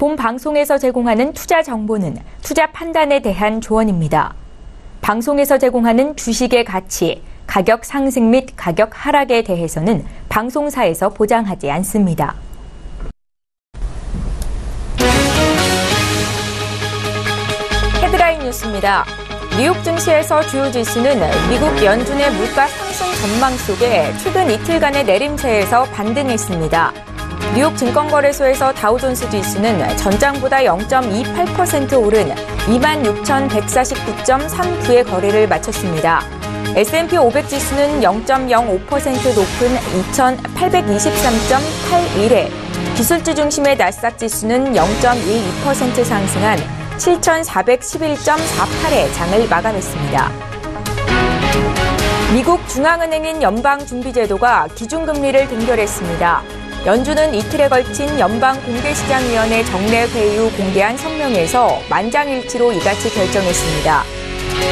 본 방송에서 제공하는 투자 정보는 투자 판단에 대한 조언입니다. 방송에서 제공하는 주식의 가치, 가격 상승 및 가격 하락에 대해서는 방송사에서 보장하지 않습니다. 헤드라인 뉴스입니다. 뉴욕 증시에서 주요 지수는 미국 연준의 물가 상승 전망 속에 최근 이틀간의 내림세에서 반등했습니다. 뉴욕 증권거래소에서 다우존스 지수는 전장보다 0.28% 오른 26,149.39의 거래를 마쳤습니다. S&P 500 지수는 0.05% 높은 2,823.81에 기술주 중심의 나스닥 지수는 0.12% 상승한 7,411.48에 장을 마감했습니다. 미국 중앙은행인 연방준비제도가 기준금리를 동결했습니다. 연준은 이틀에 걸친 연방공개시장위원회 정례 회의 후 공개한 성명에서 만장일치로 이같이 결정했습니다.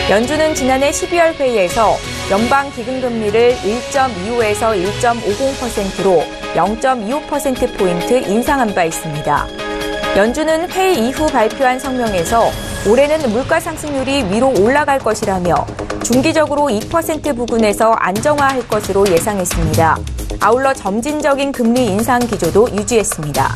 연준은 지난해 12월 회의에서 연방 기금금리를 1.25에서 1.50%로 0.25%포인트 인상한 바 있습니다. 연준은 회의 이후 발표한 성명에서 올해는 물가 상승률이 위로 올라갈 것이라며 중기적으로 2% 부근에서 안정화할 것으로 예상했습니다. 아울러 점진적인 금리 인상 기조도 유지했습니다.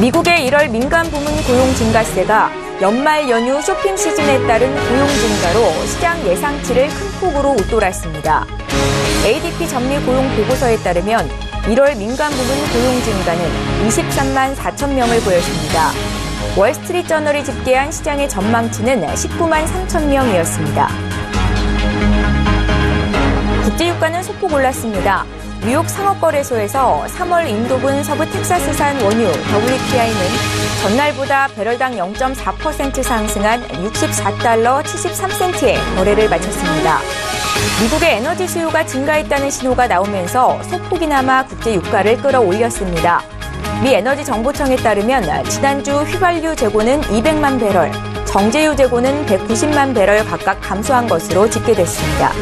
미국의 1월 민간 부문 고용 증가세가 연말 연휴 쇼핑 시즌에 따른 고용 증가로 시장 예상치를 큰 폭으로 웃돌았습니다. ADP 전미 고용 보고서에 따르면 1월 민간 부문 고용 증가는 23만 4천 명을 보였습니다. 월스트리트 저널이 집계한 시장의 전망치는 19만 3천 명이었습니다. 국제유가는 소폭 올랐습니다. 뉴욕 상업거래소에서 3월 인도분 서부 텍사스산 원유 WTI는 전날보다 배럴당 0.4% 상승한 64달러 73센트에 거래를 마쳤습니다. 미국의 에너지 수요가 증가했다는 신호가 나오면서 소폭이나마 국제 유가를 끌어올렸습니다. 미 에너지 정보청에 따르면 지난주 휘발유 재고는 200만 배럴, 정제유 재고는 190만 배럴 각각 감소한 것으로 집계됐습니다.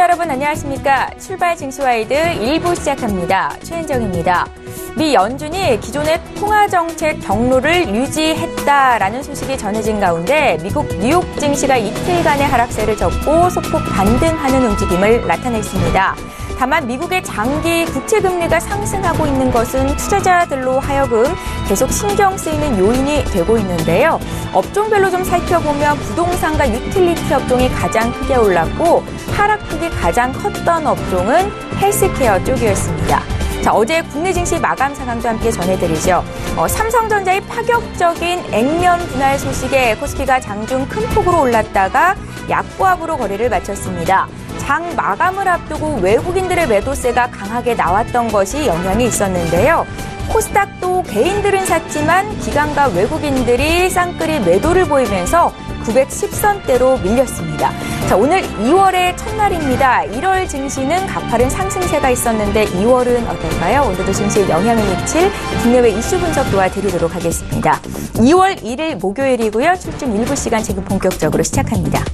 여러분 안녕하십니까? 출발 증시와이드 1부 시작합니다. 최현정입니다. 미 연준이 기존의 통화 정책 경로를 유지했다라는 소식이 전해진 가운데 미국 뉴욕 증시가 이틀간의 하락세를 접고 소폭 반등하는 움직임을 나타냈습니다. 다만 미국의 장기 국채 금리가 상승하고 있는 것은 투자자들로 하여금 계속 신경 쓰이는 요인이 되고 있는데요. 업종별로 좀 살펴보면 부동산과 유틸리티 업종이 가장 크게 올랐고 하락폭이 가장 컸던 업종은 헬스케어 쪽이었습니다. 자, 어제 국내 증시 마감 상황도 함께 전해드리죠. 어, 삼성전자의 파격적인 액면 분할 소식에 코스피가 장중 큰 폭으로 올랐다가 약보합으로 거래를 마쳤습니다. 장 마감을 앞두고 외국인들의 매도세가 강하게 나왔던 것이 영향이 있었는데요. 코스닥도 개인들은 샀지만 기관과 외국인들이 쌍끌이 매도를 보이면서 910선대로 밀렸습니다. 자, 오늘 2월의 첫날입니다. 1월 증시는 가파른 상승세가 있었는데 2월은 어떨까요? 오늘도 증시에 영향을 미칠 국내외 이슈 분석 도와드리도록 하겠습니다. 2월 1일 목요일이고요. 출중 일부 시간 지금 본격적으로 시작합니다.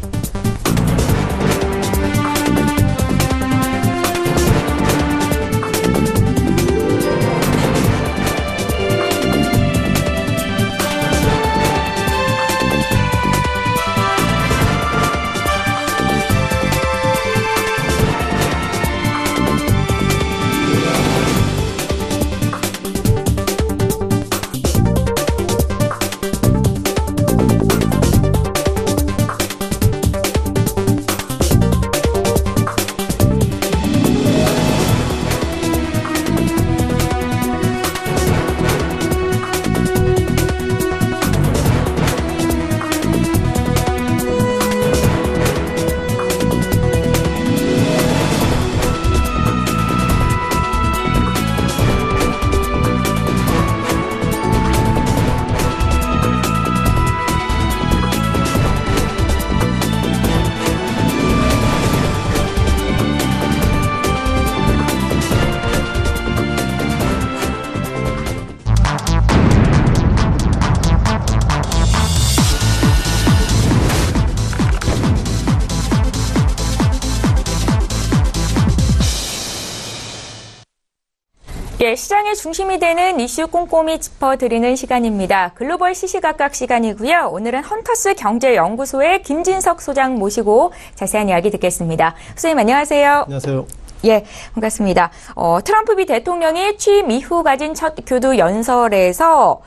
중심이 되는 이슈 꼼꼼히 짚어드리는 시간입니다. 글로벌 시시각각 시간이고요. 오늘은 헌터스 경제연구소의 김진석 소장 모시고 자세한 이야기 듣겠습니다. 선생님 안녕하세요. 안녕하세요. 예, 반갑습니다. 어, 트럼프 비 대통령이 취임 이후 가진 첫 교두 연설에서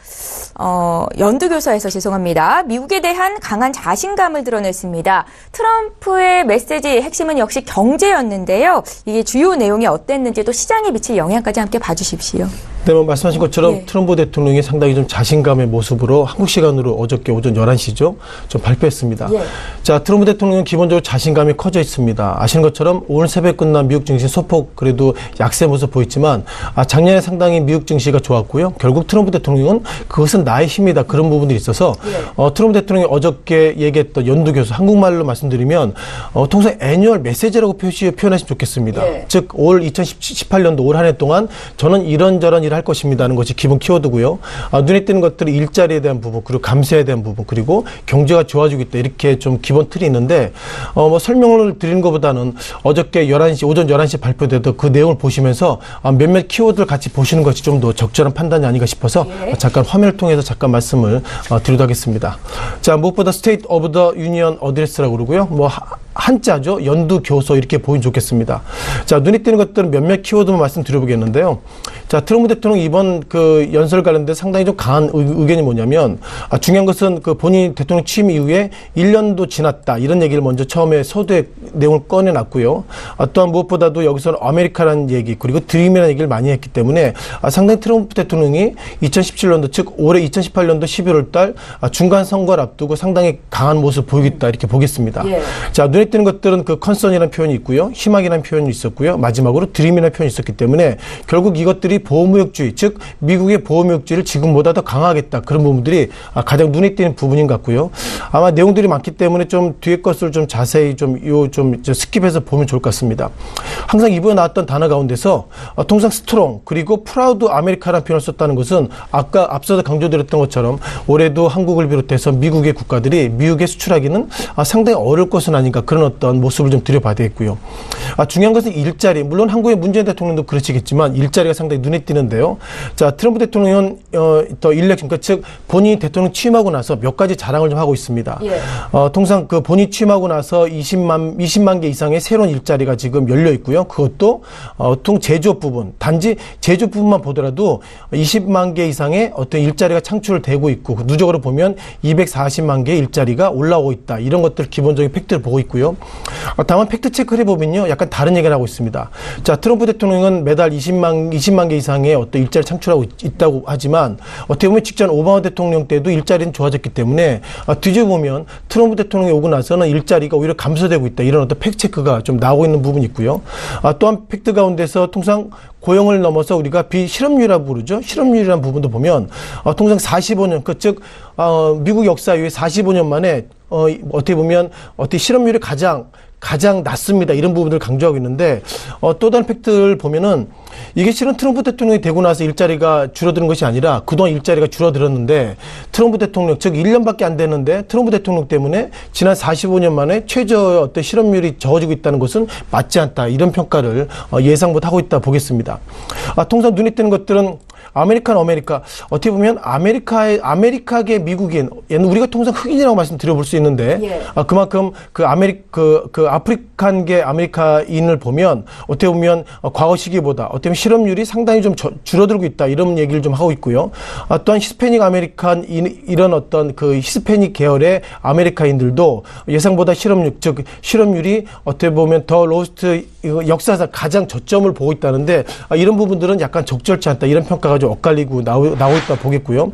어, 연두교서에서 죄송합니다. 미국에 대한 강한 자신감을 드러냈습니다. 트럼프의 메시지 핵심은 역시 경제였는데요. 이게 주요 내용이 어땠는지 또 시장에 미칠 영향까지 함께 봐주십시오. 네, 뭐 말씀하신 것처럼 예. 트럼프 대통령이 상당히 좀 자신감의 모습으로 한국 시간으로 어저께 오전 11시죠. 좀 발표했습니다. 예. 자, 트럼프 대통령은 기본적으로 자신감이 커져 있습니다. 아시는 것처럼 오늘 새벽 끝난 미국 증시 소폭 그래도 약세 모습 보였지만 아, 작년에 상당히 미국 증시가 좋았고요. 결국 트럼프 대통령은 그것은 나의 힘이다. 그런 부분들이 있어서 예. 어, 트럼프 대통령이 어저께 얘기했던 연두 교서 한국말로 말씀드리면 어, 통상 annual message라고 표시, 표현하시면 좋겠습니다. 예. 즉, 올 2018년도 올 한 해 동안 저는 이런저런 일을 할 것입니다 하는 것이 기본 키워드고요. 아, 눈에 띄는 것들이 일자리에 대한 부분, 그리고 감세에 대한 부분, 그리고 경제가 좋아지고 있다. 이렇게 좀 기본 틀이 있는데, 어, 뭐 설명을 드리는 것보다는 어저께 11시, 오전 11시 발표돼도 그 내용을 보시면서 아, 몇몇 키워드를 같이 보시는 것이 좀 더 적절한 판단이 아닌가 싶어서 예. 잠깐 화면을 통해서 잠깐 말씀을 어, 드리도록 하겠습니다. 자, 무엇보다 State of the Union Address라고 그러고요. 뭐 하- 한자죠. 연두 교서 이렇게 보이면 좋겠습니다. 자, 눈에 띄는 것들은 몇몇 키워드만 말씀드려보겠는데요. 자, 트럼프 대통령 이번 그 연설 관련돼 상당히 좀 강한 의, 의견이 뭐냐면 아, 중요한 것은 그 본인 대통령 취임 이후에 1년도 지났다. 이런 얘기를 먼저 처음에 서두에 내용을 꺼내놨고요. 아, 또한 무엇보다도 여기서는 아메리카라는 얘기 그리고 dream이라는 얘기를 많이 했기 때문에 아, 상당히 트럼프 대통령이 2017년도 즉 올해 2018년도 11월 달 아, 중간 선거를 앞두고 상당히 강한 모습을 보이고 있다. 이렇게 보겠습니다. 예. 자, 눈에 띄는 것들은 그 concern이라는 표현이 있고요. 희망이라는 표현이 있었고요. 마지막으로 dream이라는 표현이 있었기 때문에 결국 이것들이 보호무역주의, 즉 미국의 보호무역주의를 지금보다 더 강화하겠다. 그런 부분들이 아, 가장 눈에 띄는 부분인 것 같고요. 아마 내용들이 많기 때문에 좀 뒤에 것을 좀 자세히 좀 요 좀 skip해서 보면 좋을 것 같습니다. 항상 이번에 나왔던 단어 가운데서 어, 통상 strong 그리고 proud America라는 표현을 썼다는 것은 아까 앞서서 강조드렸던 것처럼 올해도 한국을 비롯해서 미국의 국가들이 미국에 수출하기는 아, 상당히 어려울 것은 아닌가 그런 어떤 모습을 좀 들여봐야 되겠고요. 아, 중요한 것은 일자리. 물론 한국의 문재인 대통령도 그러시겠지만 일자리가 상당히 눈에 띄는데요. 자, 트럼프 대통령은 어, 더 일렉션, 그러니까 즉 본인이 대통령 취임하고 나서 몇 가지 자랑을 좀 하고 있습니다. 예. 어, 통상 그 본인 취임하고 나서 20만 20만 개 이상의 새로운 일자리가 지금 열려 있고요. 그것도 어, 통 제조업 부분, 단지 제조업 부분만 보더라도 20만 개 이상의 어떤 일자리가 창출되고 있고 누적으로 보면 240만 개의 일자리가 올라오고 있다. 이런 것들 기본적인 팩트를 보고 있고요. 어, 다만 팩트 체크를 해보면요, 약간 다른 얘기를 하고 있습니다. 자, 트럼프 대통령은 매달 20만 20만 개 이상의 어떤 일자리 창출하고 있, 다고 하지만 어떻게 보면 직전 오바마 대통령 때도 일자리는 좋아졌기 때문에 아, 뒤져보면 트럼프 대통령이 오고 나서는 일자리가 오히려 감소되고 있다. 이런 어떤 팩트 체크가 좀 나오고 있는 부분이 있고요. 아, 또한 팩트 가운데서 통상 고용을 넘어서 우리가 비실업률이라고 부르죠. 실업률이라는 부분도 보면 어, 통상 45년, 그즉 어, 미국 역사 이후에 45년 만에 어, 이- 어떻게 보면 어떻게 실업률이 가장 가장 낮습니다. 이런 부분들을 강조하고 있는데 어, 또 다른 팩트를 보면은 이게 실은 트럼프 대통령이 되고 나서 일자리가 줄어드는 것이 아니라 그동안 일자리가 줄어들었는데 트럼프 대통령 즉 1년밖에 안 됐는데 트럼프 대통령 때문에 지난 45년 만에 최저의 어떤 실업률이 적어지고 있다는 것은 맞지 않다. 이런 평가를 어, 예상부터 하고 있다 보겠습니다. 아, 통상 눈에 띄는 것들은 American America 어떻게 보면 아메리카의 아메리카계 미국인 얘는 우리가 통상 흑인이라고 말씀드려볼 수 있는데 예. 아, 그만큼 그 아메리 그, 그 아프리칸계 아메리카인을 보면 어떻게 보면 어, 과거 시기보다 어떻게 보면 실업률이 상당히 좀 저- 줄어들고 있다 이런 얘기를 좀 하고 있고요. 아, 또한 Hispanic American 인- 이런 어떤 그 히스패닉 계열의 아메리카인들도 예상보다 실업률 즉 실업률이 어떻게 보면 the lowest 역사상 가장 저점을 보고 있다는데 아, 이런 부분들은 약간 적절치 않다 이런 평가가 좀 엇갈리고 나오, 나오고 있다 보겠고요.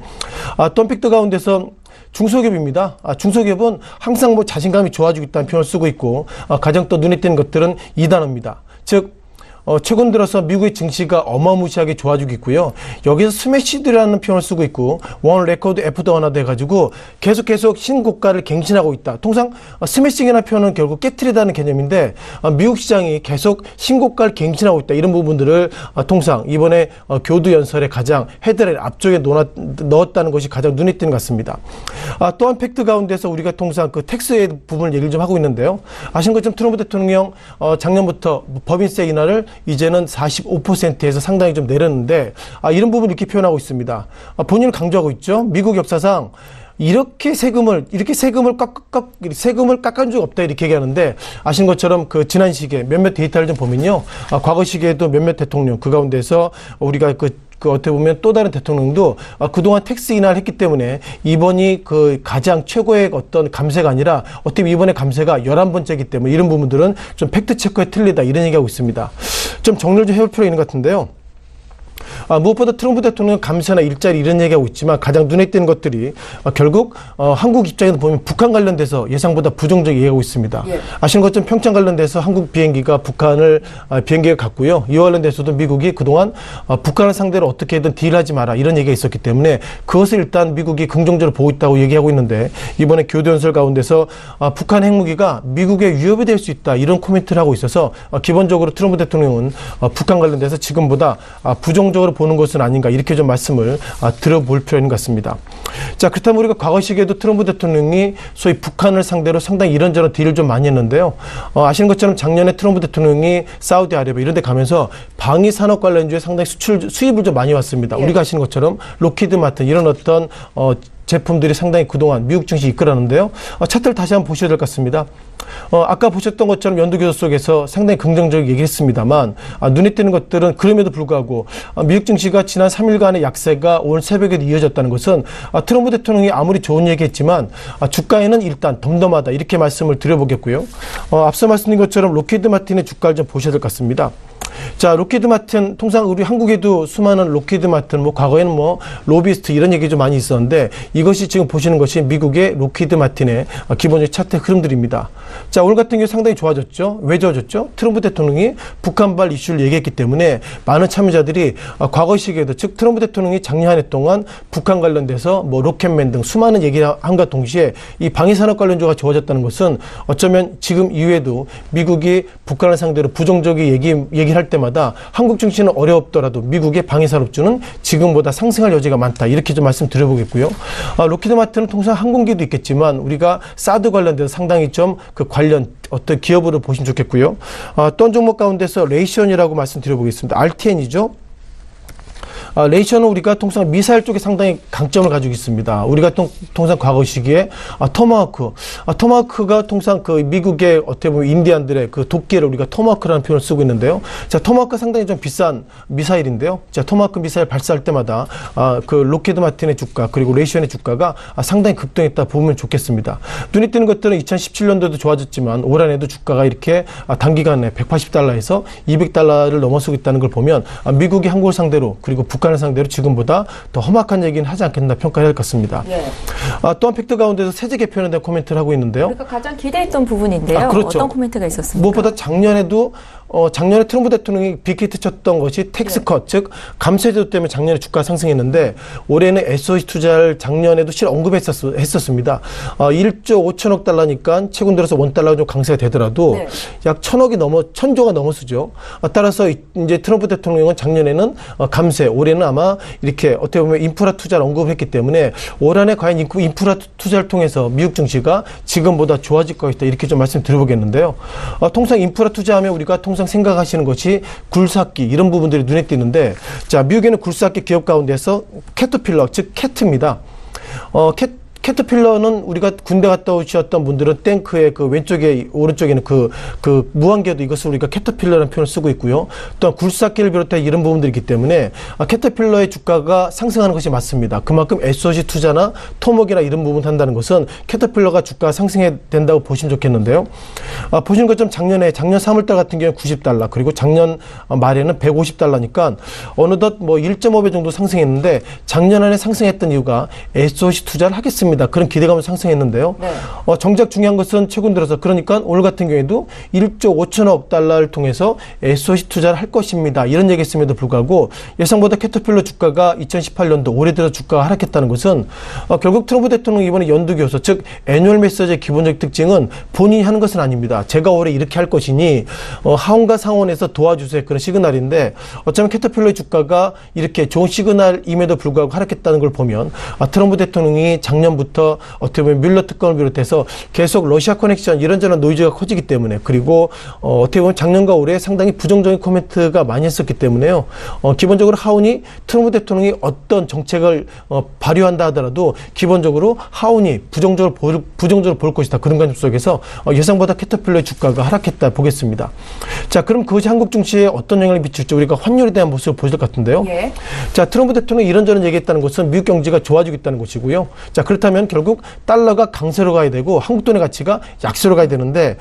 아, 팩트 가운데서 중소기업입니다. 아, 중소기업은 항상 뭐 자신감이 좋아지고 있다는 표현을 쓰고 있고 아, 가장 또 눈에 띄는 것들은 이 단어입니다. 즉 어, 최근 들어서 미국의 증시가 어마무시하게 좋아지고 있고요. 여기서 smashed라는 표현을 쓰고 있고 one record after another돼 가지고 계속 계속 신고가를 갱신하고 있다. 통상 어, 스매싱이라는 표현은 결국 깨트리다는 개념인데 어, 미국 시장이 계속 신고가를 갱신하고 있다. 이런 부분들을 어, 통상 이번에 어, 교두 연설에 가장 헤드라인 앞쪽에 놓아, 넣었다는 것이 가장 눈에 띄는 것 같습니다. 아, 또한 팩트 가운데서 우리가 통상 그 tax의 부분을 얘기를 좀 하고 있는데요. 아시는 것처럼 트럼프 대통령 어, 작년부터 법인세 인하를 이제는 45%에서 상당히 좀 내렸는데 아, 이런 부분 이렇게 표현하고 있습니다. 아, 본인을 강조하고 있죠. 미국 역사상 이렇게 세금을 이렇게 세금을 깎, 깎 세금을 깎은 적 없다 이렇게 얘기하는데 아신 것처럼 그 지난 시기에 몇몇 데이터를 좀 보면요 아, 과거 시기에도 몇몇 대통령 그 가운데서 우리가 그, 그 어떻게 보면 또 다른 대통령도 아, 그동안 tax 인하를 했기 때문에 이번이 그 가장 최고의 어떤 감세가 아니라 어떻게 보면 이번에 감세가 11번째이기 때문에 이런 부분들은 좀 팩트 체크에 틀리다 이런 얘기하고 있습니다. 좀 정리를 좀 해볼 필요가 있는 것 같은데요. 아, 무엇보다 트럼프 대통령 감세나 일자리 이런 얘기하고 있지만 가장 눈에 띄는 것들이 아, 결국 어, 한국 입장에서 보면 북한 관련돼서 예상보다 부정적 얘기하고 있습니다. 예. 아시는 것처럼 평창 관련돼서 한국 비행기가 북한을 아, 비행기가 갔고요. 이와 관련돼서도 미국이 그동안 아, 북한을 상대로 어떻게든 딜하지 마라 이런 얘기가 있었기 때문에 그것을 일단 미국이 긍정적으로 보고 있다고 얘기하고 있는데 이번에 교대 연설 가운데서 아, 북한 핵무기가 미국의 위협이 될 수 있다 이런 코멘트를 하고 있어서 아, 기본적으로 트럼프 대통령은 아, 북한 관련돼서 지금보다 아, 부정적 으로 보는 것은 아닌가 이렇게 좀 말씀을 아, 들어볼 필요가 있는 것 같습니다. 자 그렇다면 우리가 과거 시기에도 트럼프 대통령이 소위 북한을 상대로 상당히 이런저런 딜을 좀 많이 했는데요. 어, 아시는 것처럼 작년에 트럼프 대통령이 사우디아라비아 이런 데 가면서 방위 산업 관련주에 상당히 수출 수입을 좀 많이 왔습니다. 예. 우리가 아시는 것처럼 록히드 마틴 이런 어떤 어, 제품들이 상당히 그동안 미국 증시 이끌었는데요. 어, 차트를 다시 한번 보셔야 될 것 같습니다. 어, 아까 보셨던 것처럼 연두교서 속에서 상당히 긍정적 얘기했습니다만 아, 눈에 띄는 것들은 그럼에도 불구하고 아, 미국 증시가 지난 3일간의 약세가 오늘 새벽에도 이어졌다는 것은 아, 트럼프 대통령이 아무리 좋은 얘기했지만 아, 주가에는 일단 덤덤하다 이렇게 말씀을 드려보겠고요. 어, 앞서 말씀드린 것처럼 록히드 마틴의 주가를 좀 보셔야 될 것 같습니다. 자, 록히드 마틴, 통상 우리 한국에도 수많은 록히드 마틴, 뭐 과거에는 뭐 로비스트 이런 얘기 좀 많이 있었는데 이것이 지금 보시는 것이 미국의 록히드 마틴의 기본적 차트 흐름들입니다. 자, 오늘 같은 경우 상당히 좋아졌죠. 왜 좋아졌죠? 트럼프 대통령이 북한발 이슈를 얘기했기 때문에 많은 참여자들이 과거 시기에도 즉 트럼프 대통령이 작년 한 해 동안 북한 관련돼서 뭐 rocket man 등 수많은 얘기를 한과 동시에 이 방위산업 관련주가 좋아졌다는 것은 어쩌면 지금 이후에도 미국이 북한을 상대로 부정적인 얘기, 얘기를 할 때마다 한국 증시는 어렵더라도 미국의 방위산업주는 지금보다 상승할 여지가 많다. 이렇게 좀 말씀드려보겠고요. 아, 록히드 마틴은 통상 항공기도 있겠지만 우리가 사드 관련돼서 상당히 좀 그 관련 어떤 기업으로 보시면 좋겠고요. 아, 또 한 종목 가운데서 레이시온이라고 말씀드려보겠습니다. RTN이죠. 아, 레이시온은 우리가 통상 미사일 쪽에 상당히 강점을 가지고 있습니다. 우리가 통상 과거 시기에 아, 토마호크, 아, 토마호크가 통상 그 미국의 어떻게 보면 인디안들의 그 도끼를 우리가 토마호크라는 표현을 쓰고 있는데요. 자, 토마호크 상당히 좀 비싼 미사일인데요. 자, 토마호크 미사일 발사할 때마다 아, 그 록히드 마틴의 주가 그리고 레이시온의 주가가 아, 상당히 급등했다 보면 좋겠습니다. 눈에 띄는 것들은 2017년도도 좋아졌지만 올 한해도 주가가 이렇게 아, 단기간에 180달러에서 200달러를 넘어서고 있다는 걸 보면 아, 미국이 한국을 상대로 그리고 북한 국가를 상대로 지금보다 더 험악한 얘기는 하지 않겠나 평가해야 할 것 같습니다. 네. 아, 또한 팩트 가운데서 세제 개편에 대한 코멘트를 하고 있는데요. 우리가 가장 기대했던 부분인데요. 아, 그렇죠. 어떤 코멘트가 있었습니까? 무엇보다 작년에도 어, 작년에 트럼프 대통령이 big hit 쳤던 것이 tax cut, 네. 즉 감세제도 때문에 작년에 주가 상승했는데 올해는 SOC 투자를 작년에도 실 언급했었습니다. 어, 1조 5천억 달러니까 최근 들어서 원 달러가 좀 강세가 되더라도 네. 약 천억이 넘어 천조가 넘어서죠. 어, 따라서 이제 트럼프 대통령은 작년에는 어, 감세, 올해는 아마 이렇게 어떻게 보면 인프라 투자를 언급했기 때문에 올 한해 과연 인프라 투자를 통해서 미국 증시가 지금보다 좋아질 것이다 이렇게 좀 말씀 드려보겠는데요. 어, 통상 인프라 투자하면 우리가 통 항상 생각하시는 것이 굴삭기 이런 부분들이 눈에 띄는데 자 미국에는 굴삭기 기업 가운데서 캐터필러 즉 CAT입니다. 어, 캐 캐터필러는 우리가 군대 갔다 오셨던 분들은 탱크의 그 왼쪽에 오른쪽에는 그, 그 무한궤도 이것을 우리가 캐터필러라는 표현을 쓰고 있고요. 또한 굴삭기를 비롯해 이런 부분들이 있기 때문에 아, 캐터필러의 주가가 상승하는 것이 맞습니다. 그만큼 SOC 투자나 토목이나 이런 부분 한다는 것은 캐터필러가 주가 상승해 된다고 보시면 좋겠는데요. 아, 보시는 것처럼 작년에 작년 3월달 같은 경우는 90달러 그리고 작년 말에는 150달러니까 어느덧 뭐 1.5배 정도 상승했는데 작년 안에 상승했던 이유가 SOC 투자를 하겠습니다. 있습니다. 그런 기대감을 상승했는데요. 네. 어, 정작 중요한 것은 최근 들어서 그러니까 오늘 같은 경우에도 1조 5천억 달러를 통해서 SOC 투자를 할 것입니다. 이런 얘기했음에도 불구하고 예상보다 캐터필러 주가가 2018년도 올해 들어 주가가 하락했다는 것은 어, 결국 트럼프 대통령 이번에 연두 교서 즉 annual message의 기본적 특징은 본인이 하는 것은 아닙니다. 제가 올해 이렇게 할 것이니 어, 하원과 상원에서 도와주세요. 그런 시그널인데 어쩌면 캐터필러의 주가가 이렇게 좋은 시그널임에도 불구하고 하락했다는 걸 보면 아, 트럼프 대통령이 작년부터 작년부터 어떻게 보면 뮬러 특검을 비롯해서 계속 러시아 커넥션 이런저런 노이즈가 커지기 때문에 그리고 어, 어떻게 보면 작년과 올해 상당히 부정적인 코멘트가 많이 했었기 때문에요. 어, 기본적으로 하원이 트럼프 대통령이 어떤 정책을 어, 발휘한다 하더라도 기본적으로 하원이 부정적으로 볼, 부정적으로 볼 것이다. 그런 관점 속에서 어, 예상보다 캐터필러의 주가가 하락했다 보겠습니다. 자, 그럼 그것이 한국 증시에 어떤 영향을 미칠지 우리가 환율에 대한 모습을 보실 것 같은데요. 예. 자, 트럼프 대통령이 이런저런 얘기했다는 것은 미국 경제가 좋아지고 있다는 것이고요. 자, 그렇다 면 결국 달러가 강세로 가야 되고 한국 돈의 가치가 약세로 가야 되는데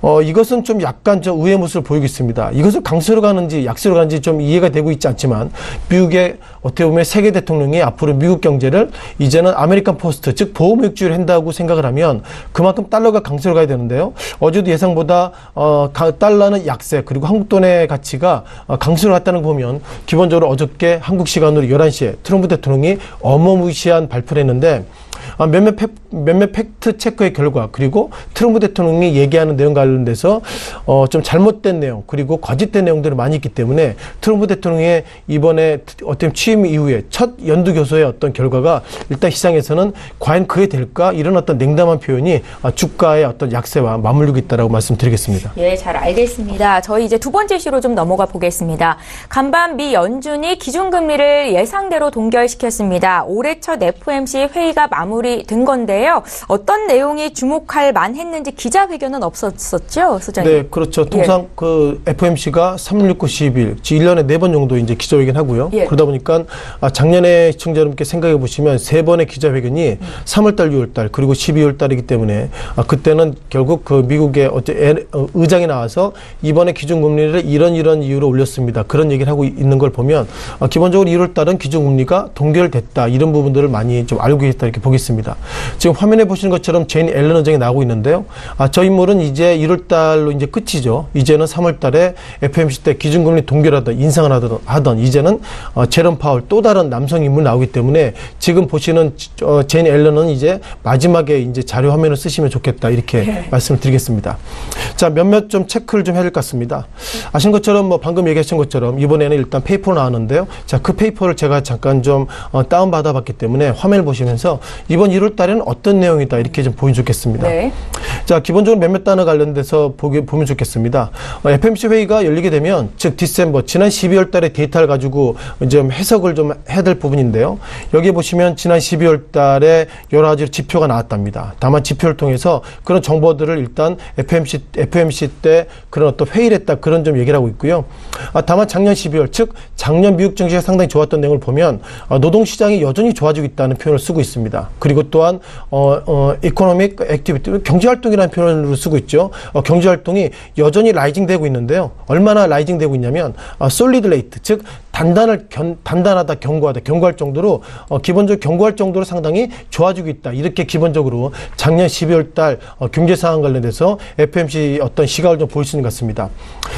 어, 이것은 좀 약간 저 의외의 모습을 보이고 있습니다. 이것을 강세로 가는지 약세로 가는지 좀 이해가 되고 있지 않지만 미국의 어떻게 보면 세계 대통령이 앞으로 미국 경제를 이제는 America First 즉 보호무역주의를 한다고 생각을 하면 그만큼 달러가 강세로 가야 되는데요. 어제도 예상보다 어, 가- 달러는 약세 그리고 한국 돈의 가치가 어, 강세로 갔다는 거 보면 기본적으로 어저께 한국 시간으로 11시에 트럼프 대통령이 어마무시한 발표를 했는데 아, 몇몇, 팩, 몇몇 팩트 체크의 결과 그리고 트럼프 대통령이 얘기하는 내용 관련돼서 어, 좀 잘못된 내용 그리고 거짓된 내용들이 많이 있기 때문에 트럼프 대통령의 이번에 어떤 취임 이후에 첫 연두 교소의 어떤 결과가 일단 시장에서는 과연 그게 될까 이런 어떤 냉담한 표현이 아, 주가의 어떤 약세와 맞물리고 있다라고 말씀드리겠습니다. 예, 잘 알겠습니다. 저희 이제 두 번째 시로 좀 넘어가 보겠습니다. 간밤 미 연준이 기준금리를 예상대로 동결시켰습니다. 올해 첫 FOMC 회의가 마무 리된 건데요. 어떤 내용이 주목할 만했는지 기자회견은 없었었죠, 소장님? 네, 그렇죠. 통상 그 FMC가 369, 12일, 1년에 네 번 정도 이제 기자회견 하고요. 예. 그러다 보니까 아, 작년에 시청자 여러분께 생각해 보시면 세 번의 기자회견이 3월달, 6월달, 그리고 12월달이기 때문에 아, 그때는 결국 그 미국의 어째 에- 어, 의장이 나와서 이번에 기준금리를 이런 이런 이유로 올렸습니다. 그런 얘기를 하고 있는 걸 보면 아, 기본적으로 1월달은 기준금리가 동결됐다. 이런 부분들을 많이 좀 알고 계시다 이렇게 보겠습니다. 지금 화면에 보시는 것처럼 재닛 옐런 의장이 나오고 있는데요. 아, 저 인물은 이제 1월 달로 이제 끝이죠. 이제는 3월 달에 FOMC 때 기준금리 동결하던 인상을 하던, 하던 이제는 어, 제롬 파월 또 다른 남성 인물 나오기 때문에 지금 보시는 어, 재닛 옐런은 이제 마지막에 이제 자료 화면을 쓰시면 좋겠다 이렇게 말씀을 드리겠습니다. 자, 몇몇 좀 체크를 좀 해야 될 것 같습니다. 아신 것처럼 뭐 방금 얘기하신 것처럼 이번에는 일단 paper로 나왔는데요. 자, 그 paper를 제가 잠깐 좀 어, 다운 받아 봤기 때문에 화면을 보시면서 이번 1월 달에는 어떤 내용이다 이렇게 좀 보여주겠습니다. 좋겠습니다. 네. 자, 기본적으로 몇몇 단어 관련돼서 보기, 보면 좋겠습니다. 어, FOMC 회의가 열리게 되면, 즉, December, 지난 12월 달에 데이터를 가지고 좀 해석을 좀 해야 될 부분인데요. 여기 보시면 지난 12월 달에 여러 가지 지표가 나왔답니다. 다만 지표를 통해서 그런 정보들을 일단 FOMC, FOMC 때 그런 어떤 회의를 했다. 그런 좀 얘기를 하고 있고요. 아, 다만 작년 12월, 즉, 작년 미국 증시가 상당히 좋았던 내용을 보면, 아, 노동 시장이 여전히 좋아지고 있다는 표현을 쓰고 있습니다. 그리고 또한, 어, 어, economic activity, 경제활동이라는 표현을 쓰고 있죠. 어, 경제활동이 여전히 rising 되고 있는데요. 얼마나 rising 되고 있냐면, 아, solid rate, 즉, 단단할, 견, 단단하다, 견고하다, 견고할 정도로, 어, 기본적으로 견고할 정도로 상당히 좋아지고 있다. 이렇게 기본적으로 작년 12월 달 어, 경제 상황 관련돼서 FMC 어떤 시각을 좀 보일 수 있는 것 같습니다.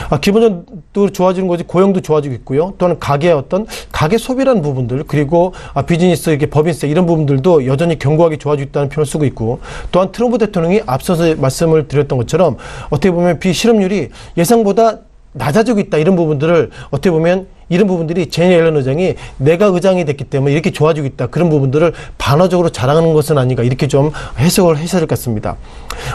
아, 기본적으로 좋아지는 거지 고용도 좋아지고 있고요. 또는 가게 어떤 가게 소비라는 부분들 그리고 아, 비즈니스 이렇게 법인세 이런 부분들도 여전히 견고하게 좋아지고 있다는 표현을 쓰고 있고 또한 트럼프 대통령이 앞서서 말씀을 드렸던 것처럼 어떻게 보면 비실업률이 예상보다 낮아지고 있다 이런 부분들을 어떻게 보면 이런 부분들이 제니 앨런 의장이 내가 의장이 됐기 때문에 이렇게 좋아지고 있다 그런 부분들을 반어적으로 자랑하는 것은 아닌가 이렇게 좀 해석을 해야 될 것 같습니다.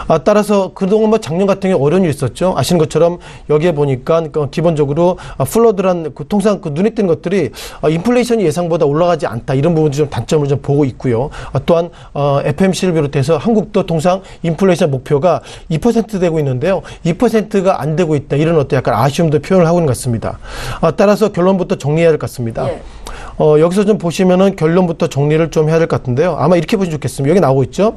아, 따라서 그동안 뭐 작년 같은 경우에 어려운 일이 있었죠. 아시는 것처럼 여기에 보니까 그 기본적으로 아, 플러드란 그 통상 그 눈에 띄는 것들이 아, 인플레이션이 예상보다 올라가지 않다 이런 부분들이 좀 단점을 좀 보고 있고요. 아, 또한 어, FMC를 비롯해서 한국도 통상 인플레이션 목표가 2% 되고 있는데요. 2%가 안 되고 있다 이런 어떤 약간 아쉬움도 표현을 하고 있는 것 같습니다. 아, 따라서 결론부터 정리해야 될 것 같습니다. 예. 어, 여기서 좀 보시면은 결론부터 정리를 좀 해야 될 것 같은데요. 아마 이렇게 보시면 좋겠습니다. 여기 나오고 있죠.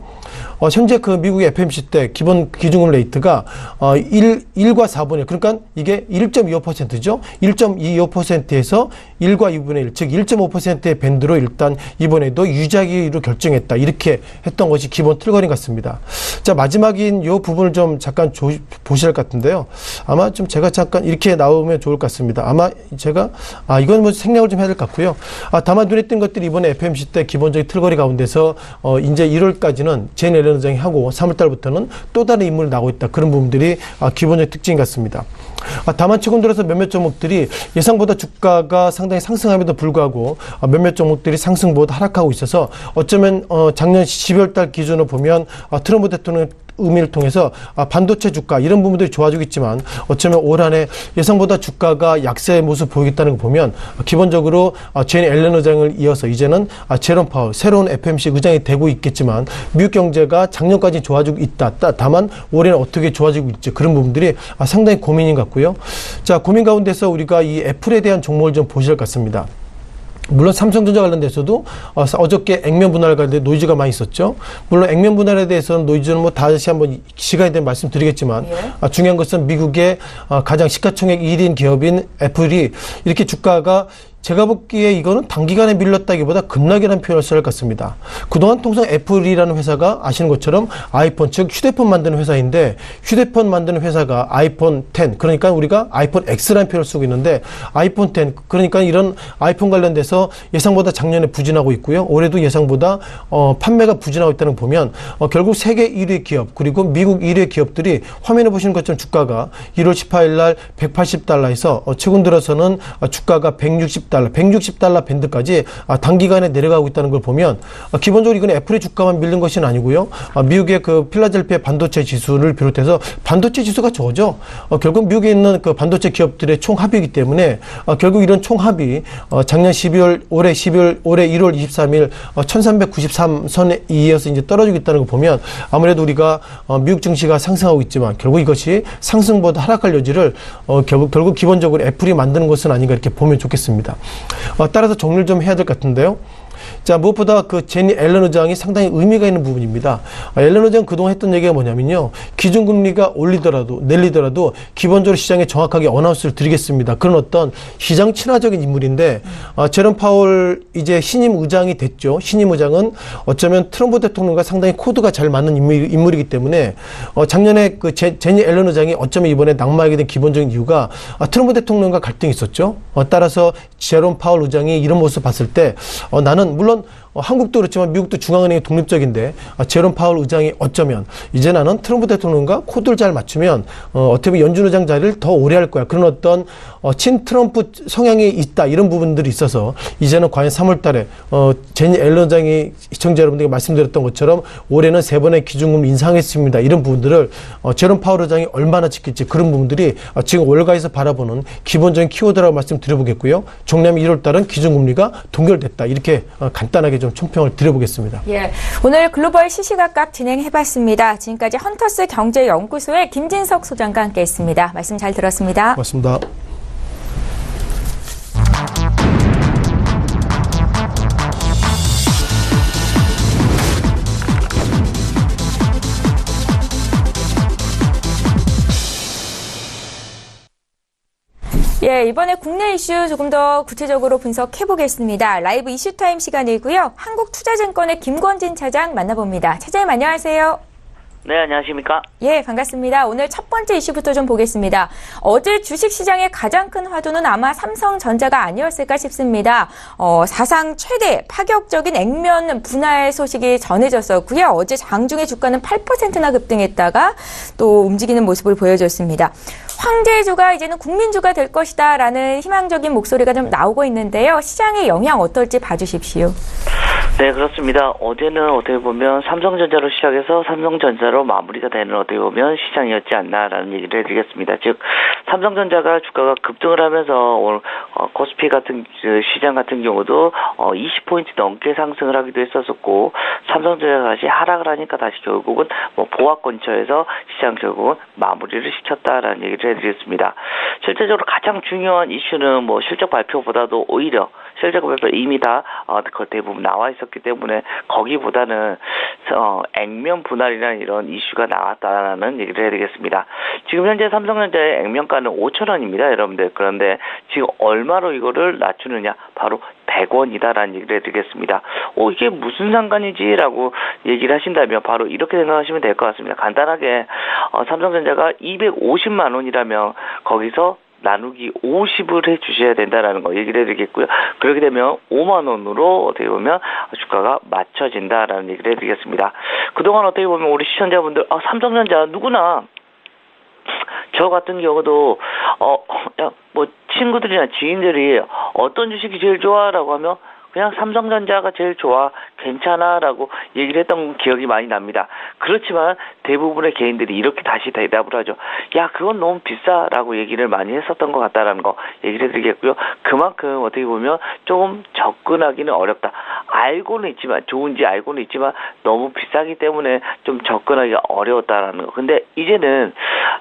어, 현재 그 미국의 FMC 때 기본 기준금 레이트가 어, 1, 1과 4분의 1. 그러니까 이게 1.25%죠. 1.25%에서 1과 2분의 1, 즉 1.5%의 밴드로 일단 이번에도 유지하기로 결정했다. 이렇게 했던 것이 기본 틀거리 같습니다. 자, 마지막인 이 부분을 좀 잠깐 조, 할것 같은데요. 아마 좀 제가 잠깐 이렇게 나오면 좋을 것 같습니다. 아마 제가, 아, 이건 뭐 생략을 좀 해야 될 것 같고요. 아, 다만 눈에 띈 것들이 이번에 FMC 때 기본적인 틀거리 가운데서 어, 이제 1월까지는 제네 옐런 의장이 하고 3월 달부터는 또 다른 인물이 나오고 있다. 그런 부분들이 아, 기본적 특징 같습니다. 아, 다만 최근 들어서 몇몇 종목들이 예상보다 주가가 상당히 상승함에도 불구하고 아, 몇몇 종목들이 상승보다 하락하고 있어서 어쩌면 어, 작년 12월 달 기준으로 보면 아, 트럼프 대통령 의미를 통해서 아, 반도체 주가 이런 부분들이 좋아지고 있지만 어쩌면 올 한해 예상보다 주가가 약세의 모습 보이겠다는 거 보면 기본적으로 아, 제니 앨런 의장을 이어서 이제는 아, 제롬 파월 새로운 FMC 의장이 되고 있겠지만 미국 경제가 작년까지 좋아지고 있다. 다만 올해는 어떻게 좋아지고 있지 그런 부분들이 상당히 고민인 것 같고요. 자 고민 가운데서 우리가 이 애플에 대한 종목을 좀 보실 것 같습니다. 물론 삼성전자 관련돼서도 어, 어저께 액면 분할 관련돼 노이즈가 많이 있었죠. 물론 액면 분할에 대해서는 노이즈는 뭐 다시 한번 시간에 대해 말씀드리겠지만 예. 아, 중요한 것은 미국의 어, 가장 시가총액 1인 기업인 애플이 이렇게 주가가 제가 보기에 이거는 단기간에 밀렸다기보다 급락이라는 표현을 할것 같습니다. 그동안 통상 애플이라는 회사가 아시는 것처럼 아이폰 즉 휴대폰 만드는 회사인데 휴대폰 만드는 회사가 아이폰 10 그러니까 우리가 아이폰 X라는 표현을 쓰고 있는데 아이폰 10 그러니까 이런 아이폰 관련돼서 예상보다 작년에 부진하고 있고요. 올해도 예상보다 어, 판매가 부진하고 있다는 걸 보면 어, 결국 세계 1위 기업 그리고 미국 1위 기업들이 화면에 보시는 것처럼 주가가 1월 18일 날 180달러에서 어, 최근 들어서는 어, 주가가 160 160달러, 160달러 밴드까지 아, 단기간에 내려가고 있다는 걸 보면 아, 기본적으로 이건 애플의 주가만 밀린 것은 아니고요. 아, 미국의 그 필라델피아 반도체 지수를 비롯해서 반도체 지수가 저죠. 어, 결국 미국에 있는 그 반도체 기업들의 총합이기 때문에 결국 이런 총합이 어, 작년 12월, 올해 12월, 올해 1월 23일 1393선에 이어서 이제 떨어지고 있다는 걸 보면 아무래도 우리가 어, 미국 증시가 상승하고 있지만 결국 이것이 상승보다 하락할 여지를 결국 기본적으로 애플이 만드는 것은 아닌가 이렇게 보면 좋겠습니다. 어, 따라서 정리를 좀 해야 될 것 같은데요. 자, 무엇보다 그 제니 앨런 의장이 상당히 의미가 있는 부분입니다. 아, 앨런 의장 그동안 했던 얘기가 뭐냐면요. 기준금리가 올리더라도, 내리더라도 기본적으로 시장에 정확하게 어나운스를 드리겠습니다. 그런 어떤 시장 친화적인 인물인데, 아, 제롬 파월 이제 신임 의장이 됐죠. 신임 의장은 어쩌면 트럼프 대통령과 상당히 코드가 잘 맞는 인물, 이기 때문에, 어, 작년에 그 제, 제니 앨런 의장이 어쩌면 이번에 낙마하게 된 기본적인 이유가 아, 트럼프 대통령과 갈등이 있었죠. 어, 따라서 제롬 파월 의장이 이런 모습 봤을 때, 어, 나는 물론 어, 한국도 그렇지만 미국도 중앙은행이 독립적인데 아, 제롬 파월 의장이 어쩌면 이제 나는 트럼프 대통령과 코드를 잘 맞추면 어, 어떻게 보면 연준 의장 자리를 더 오래 할 거야. 그런 어떤 어, 친 트럼프 성향이 있다 이런 부분들이 있어서 이제는 과연 3월달에 어, 제니 앨런 장이 시청자 여러분들께 말씀드렸던 것처럼 올해는 세 번의 기준금 인상했습니다. 이런 부분들을 어, 제롬 파월 의장이 얼마나 지킬지 그런 부분들이 어, 지금 월가에서 바라보는 기본적인 키워드라고 말씀드려보겠고요. 종래면 1월달은 기준금리가 동결됐다 이렇게 어, 간단하게 좀 총평을 드려보겠습니다. 예, 오늘 글로벌 시시각각 진행해봤습니다. 지금까지 헌터스 경제연구소의 김진석 소장과 함께했습니다. 말씀 잘 들었습니다. 고맙습니다. 예, 이번에 국내 이슈 조금 더 구체적으로 분석해 보겠습니다. 라이브 이슈 타임 시간이고요. 한국투자증권의 김권진 차장 만나봅니다. 차장님 안녕하세요. 네, 안녕하십니까? 예, 반갑습니다. 오늘 첫 번째 이슈부터 좀 보겠습니다. 어제 주식시장의 가장 큰 화두는 아마 삼성전자가 아니었을까 싶습니다. 어, 사상 최대 파격적인 액면 분할 소식이 전해졌었고요. 어제 장중에 주가는 8%나 급등했다가 또 움직이는 모습을 보여줬습니다. 황제주가 이제는 국민주가 될 것이다라는 희망적인 목소리가 좀 나오고 있는데요. 시장의 영향 어떨지 봐주십시오. 네, 그렇습니다. 어제는 어떻게 보면 삼성전자로 시작해서 삼성전자로 마무리가 되는 어떻게 보면 시장이었지 않나라는 얘기를 해드리겠습니다. 즉, 삼성전자가 주가가 급등을 하면서 오늘 어, 코스피 같은 그 시장 같은 경우도 어, 20포인트 넘게 상승을 하기도 했었었고, 삼성전자가 다시 하락을 하니까 다시 결국은 뭐 보합 근처에서 시장 결국은 마무리를 시켰다라는 얘기를 해드리겠습니다. 실제적으로 가장 중요한 이슈는 뭐 실적 발표보다도 오히려 실적 발표 이미 다 어, 그 대부분 나와 있었기 때문에 거기보다는 어, 액면 분할이라는 이런 이슈가 나왔다라는 얘기를 해야 되겠습니다. 지금 현재 삼성전자의 액면가는 5천 원입니다, 여러분들. 그런데 지금 얼마로 이거를 낮추느냐? 바로 100원이다라는 얘기를 해드리겠습니다. 오, 이게 무슨 상관이지라고 얘기를 하신다면 바로 이렇게 생각하시면 될 것 같습니다. 간단하게 어, 삼성전자가 250만 원이라면 거기서 나누기 50을 해 주셔야 된다라는 거 얘기를 해드리겠고요. 그렇게 되면 5만 원으로 어떻게 보면 주가가 맞춰진다라는 얘기를 해드리겠습니다. 그동안 어떻게 보면 우리 시청자분들 아, 삼성전자 누구나 저 같은 경우도 어뭐 친구들이나 지인들이 어떤 주식이 제일 좋아라고 하면 그냥 삼성전자가 제일 좋아, 괜찮아라고 얘기를 했던 기억이 많이 납니다. 그렇지만 대부분의 개인들이 이렇게 다시 대답을 하죠. 야, 그건 너무 비싸라고 얘기를 많이 했었던 것 같다라는 거 얘기를 해드리겠고요. 그만큼 어떻게 보면 조금 접근하기는 어렵다. 알고는 있지만, 좋은지 알고는 있지만 너무 비싸기 때문에 좀 접근하기가 어려웠다라는 거. 근데 이제는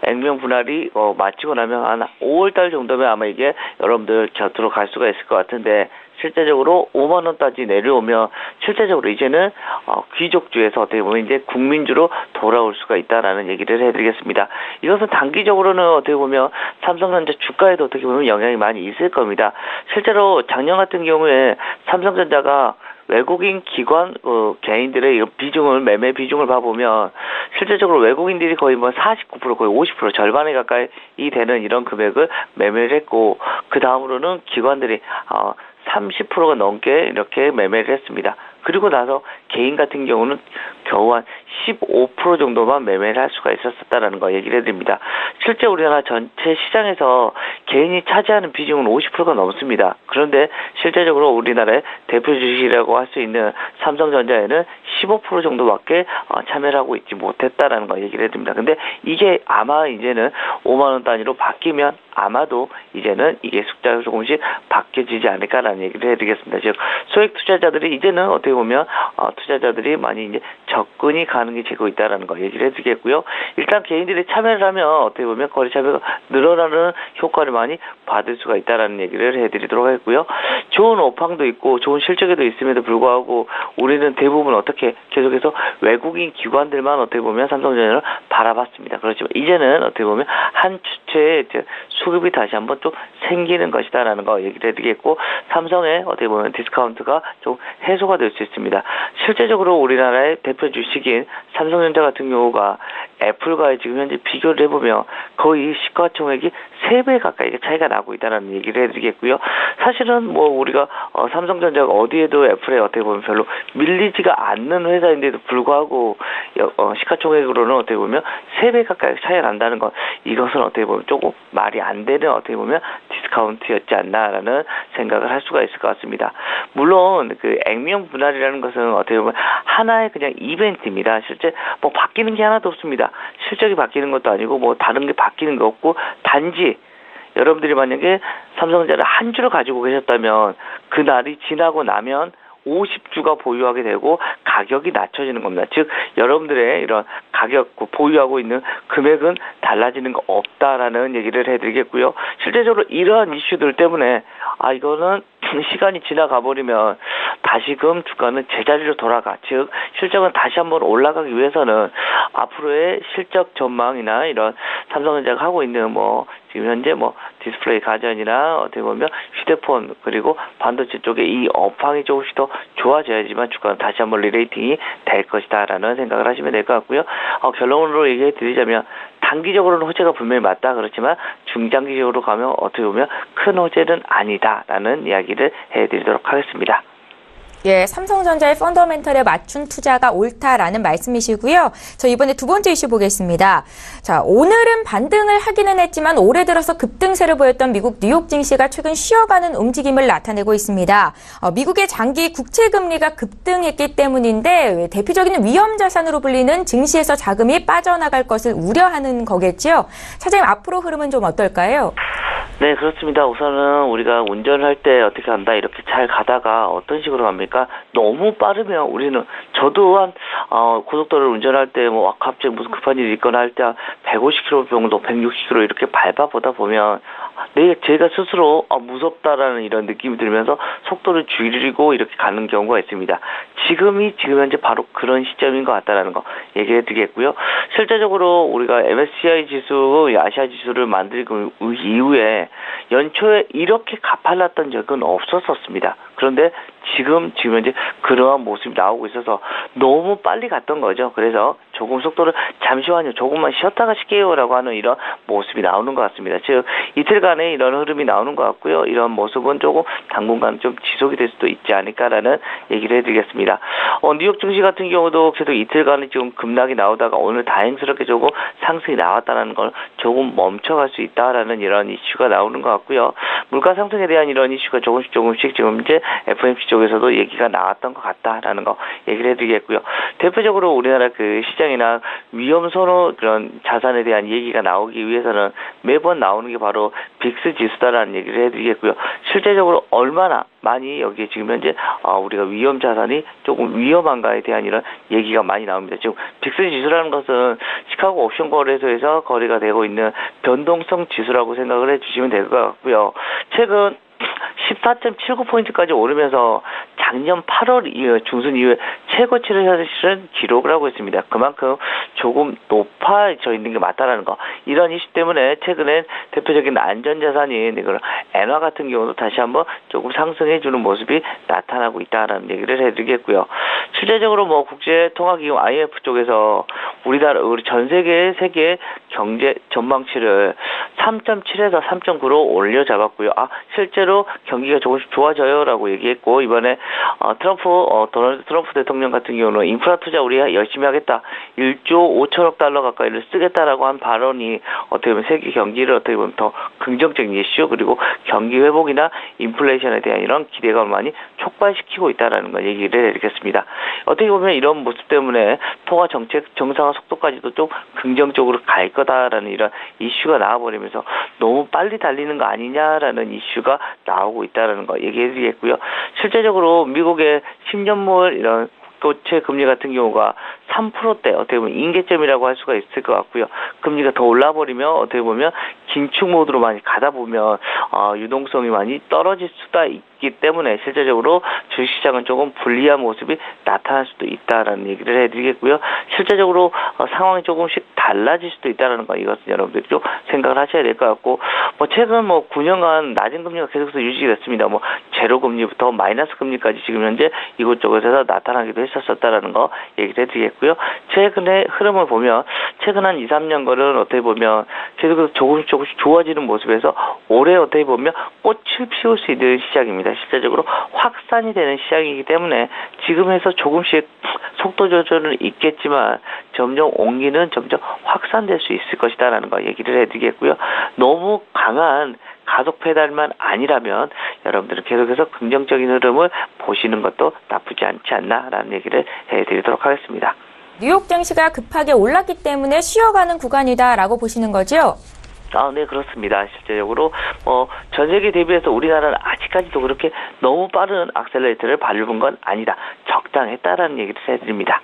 액면 분할이 어, 마치고 나면 한 5월달 정도면 아마 이게 여러분들 곁으로 갈 수가 있을 것 같은데 실제적으로 5만 원까지 내려오면 실제적으로 이제는 어, 귀족주에서 어떻게 보면 이제 국민주로 돌아올 수가 있다라는 얘기를 해드리겠습니다. 이것은 단기적으로는 어떻게 보면 삼성전자 주가에도 어떻게 보면 영향이 많이 있을 겁니다. 실제로 작년 같은 경우에 삼성전자가 외국인 기관 어, 개인들의 비중을 매매 비중을 봐보면 실제적으로 외국인들이 거의 뭐 49% 거의 50% 절반에 가까이 되는 이런 금액을 매매를 했고 그 다음으로는 기관들이 어, 30%가 넘게 이렇게 매매를 했습니다. 그리고 나서 개인 같은 경우는 겨우 한 15% 정도만 매매를 할 수가 있었다라는 거 얘기를 해드립니다. 실제 우리나라 전체 시장에서 개인이 차지하는 비중은 50%가 넘습니다. 그런데 실제적으로 우리나라의 대표 주식이라고 할 수 있는 삼성전자에는 15% 정도밖에 어, 참여를 하고 있지 못했다라는 거 얘기를 해드립니다. 근데 이게 아마 이제는 5만 원 단위로 바뀌면 아마도 이제는 이게 숫자가 조금씩 바뀌어지지 않을까라는 얘기를 해드리겠습니다. 즉 소액 투자자들이 이제는 어떻게 보면 어, 투자자들이 많이 이제 접근이 가능해지고 있다라는 거 얘기를 해드리겠고요. 일단 개인들이 참여를 하면 어떻게 보면 거래 참여가 늘어나는 효과를 많이 받을 수가 있다라는 얘기를 해드리도록 하겠고요. 좋은 오팡도 있고 좋은 실적에도 있음에도 불구하고 우리는 대부분 어떻게 계속해서 외국인 기관들만 어떻게 보면 삼성전자를 바라봤습니다. 그렇지만 이제는 어떻게 보면 한 주체의 수급이 다시 한번 좀 생기는 것이다라는 거 얘기를 해드리겠고 삼성의 어떻게 보면 디스카운트가 좀 해소가 될 수 있습니다. 실제적으로 우리나라의 대표 주식인 삼성전자 같은 경우가 애플과의 지금 현재 비교를 해보면 거의 시가총액이 3배 가까이 차이가 나고 있다는 얘기를 해드리겠고요. 사실은 뭐 우리가 어, 삼성전자가 어디에도 애플에 어떻게 보면 별로 밀리지가 않는 회사인데도 불구하고 어, 시가총액으로는 어떻게 보면 3배 가까이 차이가 난다는 것 이것은 어떻게 보면 조금 말이 안 되는 어떻게 보면 디스카운트였지 않나라는 생각을 할 수가 있을 것 같습니다. 물론 그 액면 분할이라는 것은 어떻게 보면 하나의 그냥 이벤트입니다. 실제 뭐 바뀌는 게 하나도 없습니다. 실적이 바뀌는 것도 아니고 뭐 다른 게 바뀌는 거 없고 단지 여러분들이 만약에 삼성전자를 한 주를 가지고 계셨다면 그 날이 지나고 나면 50주가 보유하게 되고 가격이 낮춰지는 겁니다. 즉 여러분들의 이런 가격 보유하고 있는 금액은 달라지는 거 없다라는 얘기를 해드리겠고요. 실제적으로 이러한 이슈들 때문에 아 이거는 시간이 지나가 버리면 다시금 주가는 제자리로 돌아가. 즉 실적은 다시 한번 올라가기 위해서는 앞으로의 실적 전망이나 이런 삼성전자가 하고 있는 뭐 지금 현재 뭐 디스플레이 가전이나 어떻게 보면 휴대폰 그리고 반도체 쪽에 이 업황이 조금씩 더 좋아져야지만 주가는 다시 한번 re-rating이 될 것이다라는 생각을 하시면 될 것 같고요. 어, 결론으로 얘기해 드리자면 단기적으로는 호재가 분명히 맞다 그렇지만 중장기적으로 가면 어떻게 보면 큰 호재는 아니다라는 이야기를 해드리도록 하겠습니다. 예, 삼성전자의 펀더멘털에 맞춘 투자가 옳다라는 말씀이시고요. 저 이번에 두 번째 이슈 보겠습니다. 자, 오늘은 반등을 하기는 했지만 올해 들어서 급등세를 보였던 미국 뉴욕 증시가 최근 쉬어가는 움직임을 나타내고 있습니다. 어, 미국의 장기 국채 금리가 급등했기 때문인데 대표적인 위험 자산으로 불리는 증시에서 자금이 빠져나갈 것을 우려하는 거겠지요. 차장님 앞으로 흐름은 좀 어떨까요? 네, 그렇습니다. 우선은 우리가 운전을 할때 어떻게 한다 이렇게 잘 가다가 어떤 식으로 갑니까? 너무 빠르면 우리는 저도 한 어, 고속도로를 운전할 때 뭐 갑자기 무슨 급한 일이 있거나 할 때 150km 정도, 160km 이렇게 밟아보다 보면 내 제가 스스로 아, 무섭다라는 이런 느낌이 들면서 속도를 줄이고 이렇게 가는 경우가 있습니다. 지금이 지금 현재 바로 그런 시점인 것 같다라는 거 얘기해 드리겠고요. 실제적으로 우리가 MSCI 지수, 아시아 지수를 만들고 이후에 연초에 이렇게 가팔랐던 적은 없었었습니다. 그런데 지금 지금 현재 그러한 모습이 나오고 있어서 너무 빨리 갔던 거죠. 그래서 조금 속도를 잠시만요, 조금만 쉬었다가 쉴게요라고 하는 이런 모습이 나오는 것 같습니다. 즉 이틀간의 이런 흐름이 나오는 것 같고요. 이런 모습은 조금 당분간 좀 지속이 될 수도 있지 않을까라는 얘기를 해드리겠습니다. 어, 뉴욕 증시 같은 경우도 계속 이틀간에 지금 급락이 나오다가 오늘 다행스럽게 조금 상승이 나왔다는 걸 조금 멈춰갈 수 있다라는 이런 이슈가 나오는 것 같고요. 물가 상승에 대한 이런 이슈가 조금씩 조금씩 지금 이제 FMC 쪽에서도 얘기가 나왔던 것 같다라는 거 얘기를 해드리겠고요. 대표적으로 우리나라 그 시장이나 위험 선호 그런 자산에 대한 얘기가 나오기 위해서는 매번 나오는 게 바로 빅스 지수다라는 얘기를 해드리겠고요. 실제적으로 얼마나 많이 여기에 지금 현재 어, 우리가 위험 자산이 조금 위험한가에 대한 이런 얘기가 많이 나옵니다. 지금 빅스 지수라는 것은 시카고 옵션 거래소에서 거래가 되고 있는 변동성 지수라고 생각을 해주시면 될 것 같고요. 최근 14.79포인트까지 오르면서 작년 8월 이후 중순 이후에 최고치를 사실은 기록을 하고 있습니다. 그만큼 조금 높아져 있는 게 맞다라는 거. 이런 이슈 때문에 최근엔 대표적인 안전자산인 이걸 엔화 같은 경우도 다시 한번 조금 상승해 주는 모습이 나타나고 있다라는 얘기를 해드리겠고요. 실제적으로 뭐 국제통화기금 IMF 쪽에서 우리나라 우리 전 세계 세계 경제 전망치를 3.7에서 3.9로 올려 잡았고요. 아 실제로 경기가 조금씩 좋아져요라고 얘기했고 이번에 어, 트럼프 어, 도널드 트럼프 대통령 같은 경우는 인프라 투자 우리 열심히 하겠다 1조 5천억 달러 가까이를 쓰겠다라고 한 발언이 어떻게 보면 세계 경기를 어떻게 보면 더 긍정적인 이슈 그리고 경기 회복이나 인플레이션에 대한 이런 기대감을 많이 촉발시키고 있다라는 걸 얘기를 해드리겠습니다. 어떻게 보면 이런 모습 때문에 통화 정책 정상화 속도까지도 좀 긍정적으로 갈 거다라는 이런 이슈가 나와버리면서 너무 빨리 달리는 거 아니냐라는 이슈가 나오고 있다라는 거 얘기해드리겠고요. 실제적으로 미국의 10년물 이런 국채 금리 같은 경우가 3%대 어떻게 보면 인계점이라고 할 수가 있을 것 같고요. 금리가 더 올라버리면 어떻게 보면 긴축 모드로 많이 가다 보면 어, 유동성이 많이 떨어질 수가 있기 때문에 실제적으로 주식시장은 조금 불리한 모습이 나타날 수도 있다라는 얘기를 해드리겠고요. 실제적으로 어, 상황이 조금씩 달라질 수도 있다라는 거 이것은 여러분들이 좀 생각을 하셔야 될 것 같고 뭐 최근 뭐 9년간 낮은 금리가 계속해서 유지됐습니다. 뭐 제로 금리부터 마이너스 금리까지 지금 현재 이곳저곳에서 나타나기도 했었었다라는 거 얘기를 해드리겠고요. 최근의 흐름을 보면 최근 한 2, 3년 거는 어떻게 보면 계속해서 조금씩 조금씩 좋아지는 모습에서 올해 어떻게 보면 꽃을 피울 수 있는 시장입니다. 실제적으로 확산이 되는 시장이기 때문에 지금에서 조금씩 속도 조절은 있겠지만 점점 옹기는 점점 확산될 수 있을 것이다라는 거 얘기를 해드리겠고요. 너무 강한 가속 페달만 아니라면 여러분들은 계속해서 긍정적인 흐름을 보시는 것도 나쁘지 않지 않나라는 얘기를 해드리도록 하겠습니다. 뉴욕 증시가 급하게 올랐기 때문에 쉬어가는 구간이다라고 보시는 거죠? 아, 네, 그렇습니다. 실제적으로, 어, 전 세계 대비해서 우리나라는 아직까지도 그렇게 너무 빠른 악셀레이터를 밟은 건 아니다. 적당했다라는 얘기를 해드립니다.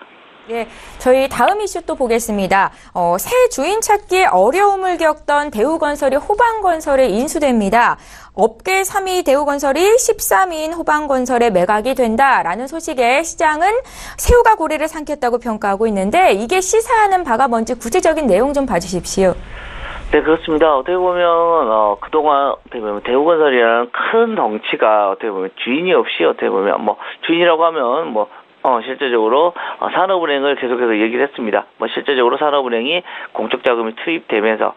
네, 저희 다음 이슈 또 보겠습니다. 어, 새 주인 찾기에 어려움을 겪던 대우건설이 호방건설에 인수됩니다. 업계 3위 대우건설이 13위인 호방건설에 매각이 된다라는 소식에 시장은 새우가 고래를 삼켰다고 평가하고 있는데 이게 시사하는 바가 뭔지 구체적인 내용 좀 봐주십시오. 네, 그렇습니다. 어떻게 보면, 어, 그동안, 어떻게 보면, 대우건설이라는 큰 덩치가, 어떻게 보면, 주인이 없이, 어떻게 보면, 뭐, 주인이라고 하면, 뭐, 어, 실제적으로 어, 산업은행을 계속해서 얘기를 했습니다. 뭐 실제적으로 산업은행이 공적 자금이 투입되면서